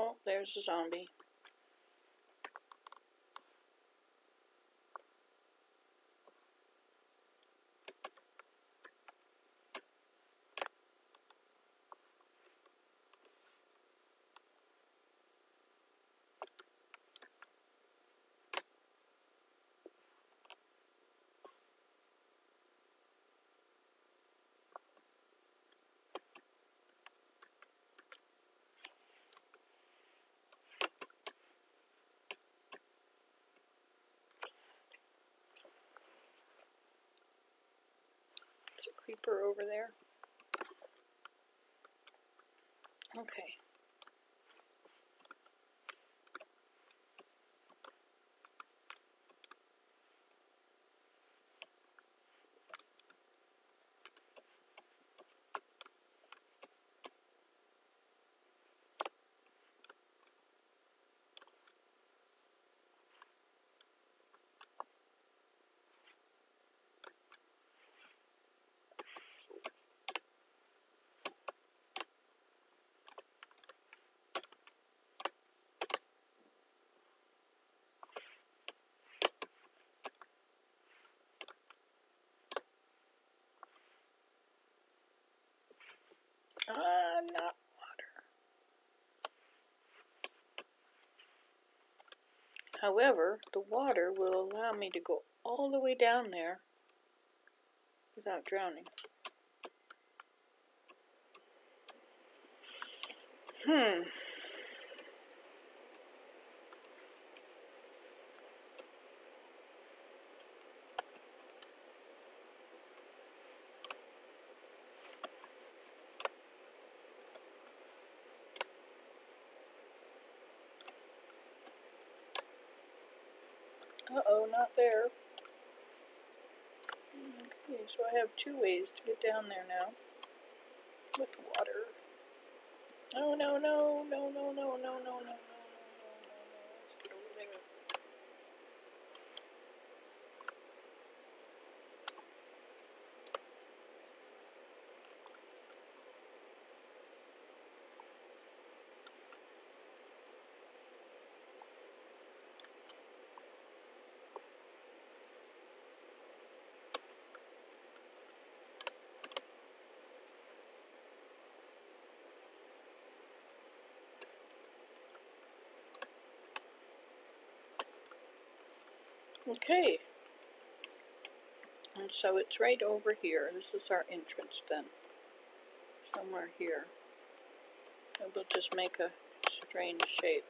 Oh, there's a zombie. Creeper over there. Okay. Ah, not water. However, the water will allow me to go all the way down there without drowning. Hmm. Uh-oh, not there. Okay, so I have two ways to get down there now. With water. No, no, no, no, no, no, no, no, no, Okay. And so it's right over here. This is our entrance then. Somewhere here. And we'll just make a strange shape.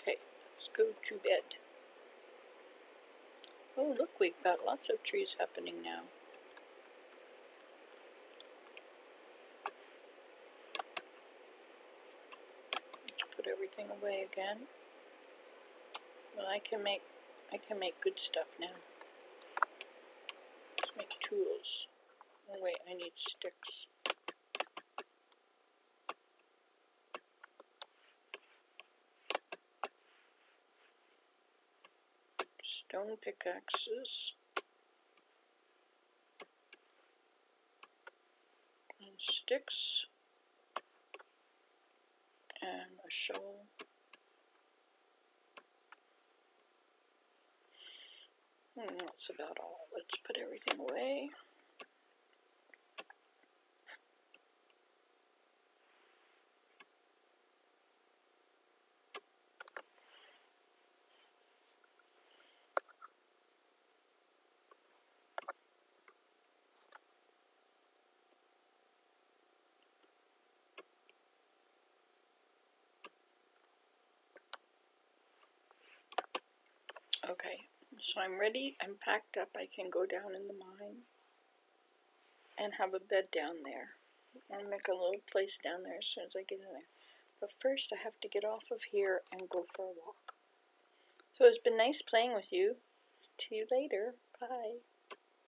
Okay, let's go to bed. Oh, look, we've got lots of trees happening now. Away again. Well, I can make I can make good stuff now. Let's make tools. Oh wait, I need sticks. Stone pickaxes. And sticks and a shovel. That's about all. Let's put everything away. I'm ready, I'm packed up, I can go down in the mine and have a bed down there. I'll make a little place down there as soon as I get in there. But first I have to get off of here and go for a walk. So it's been nice playing with you. See you later. Bye.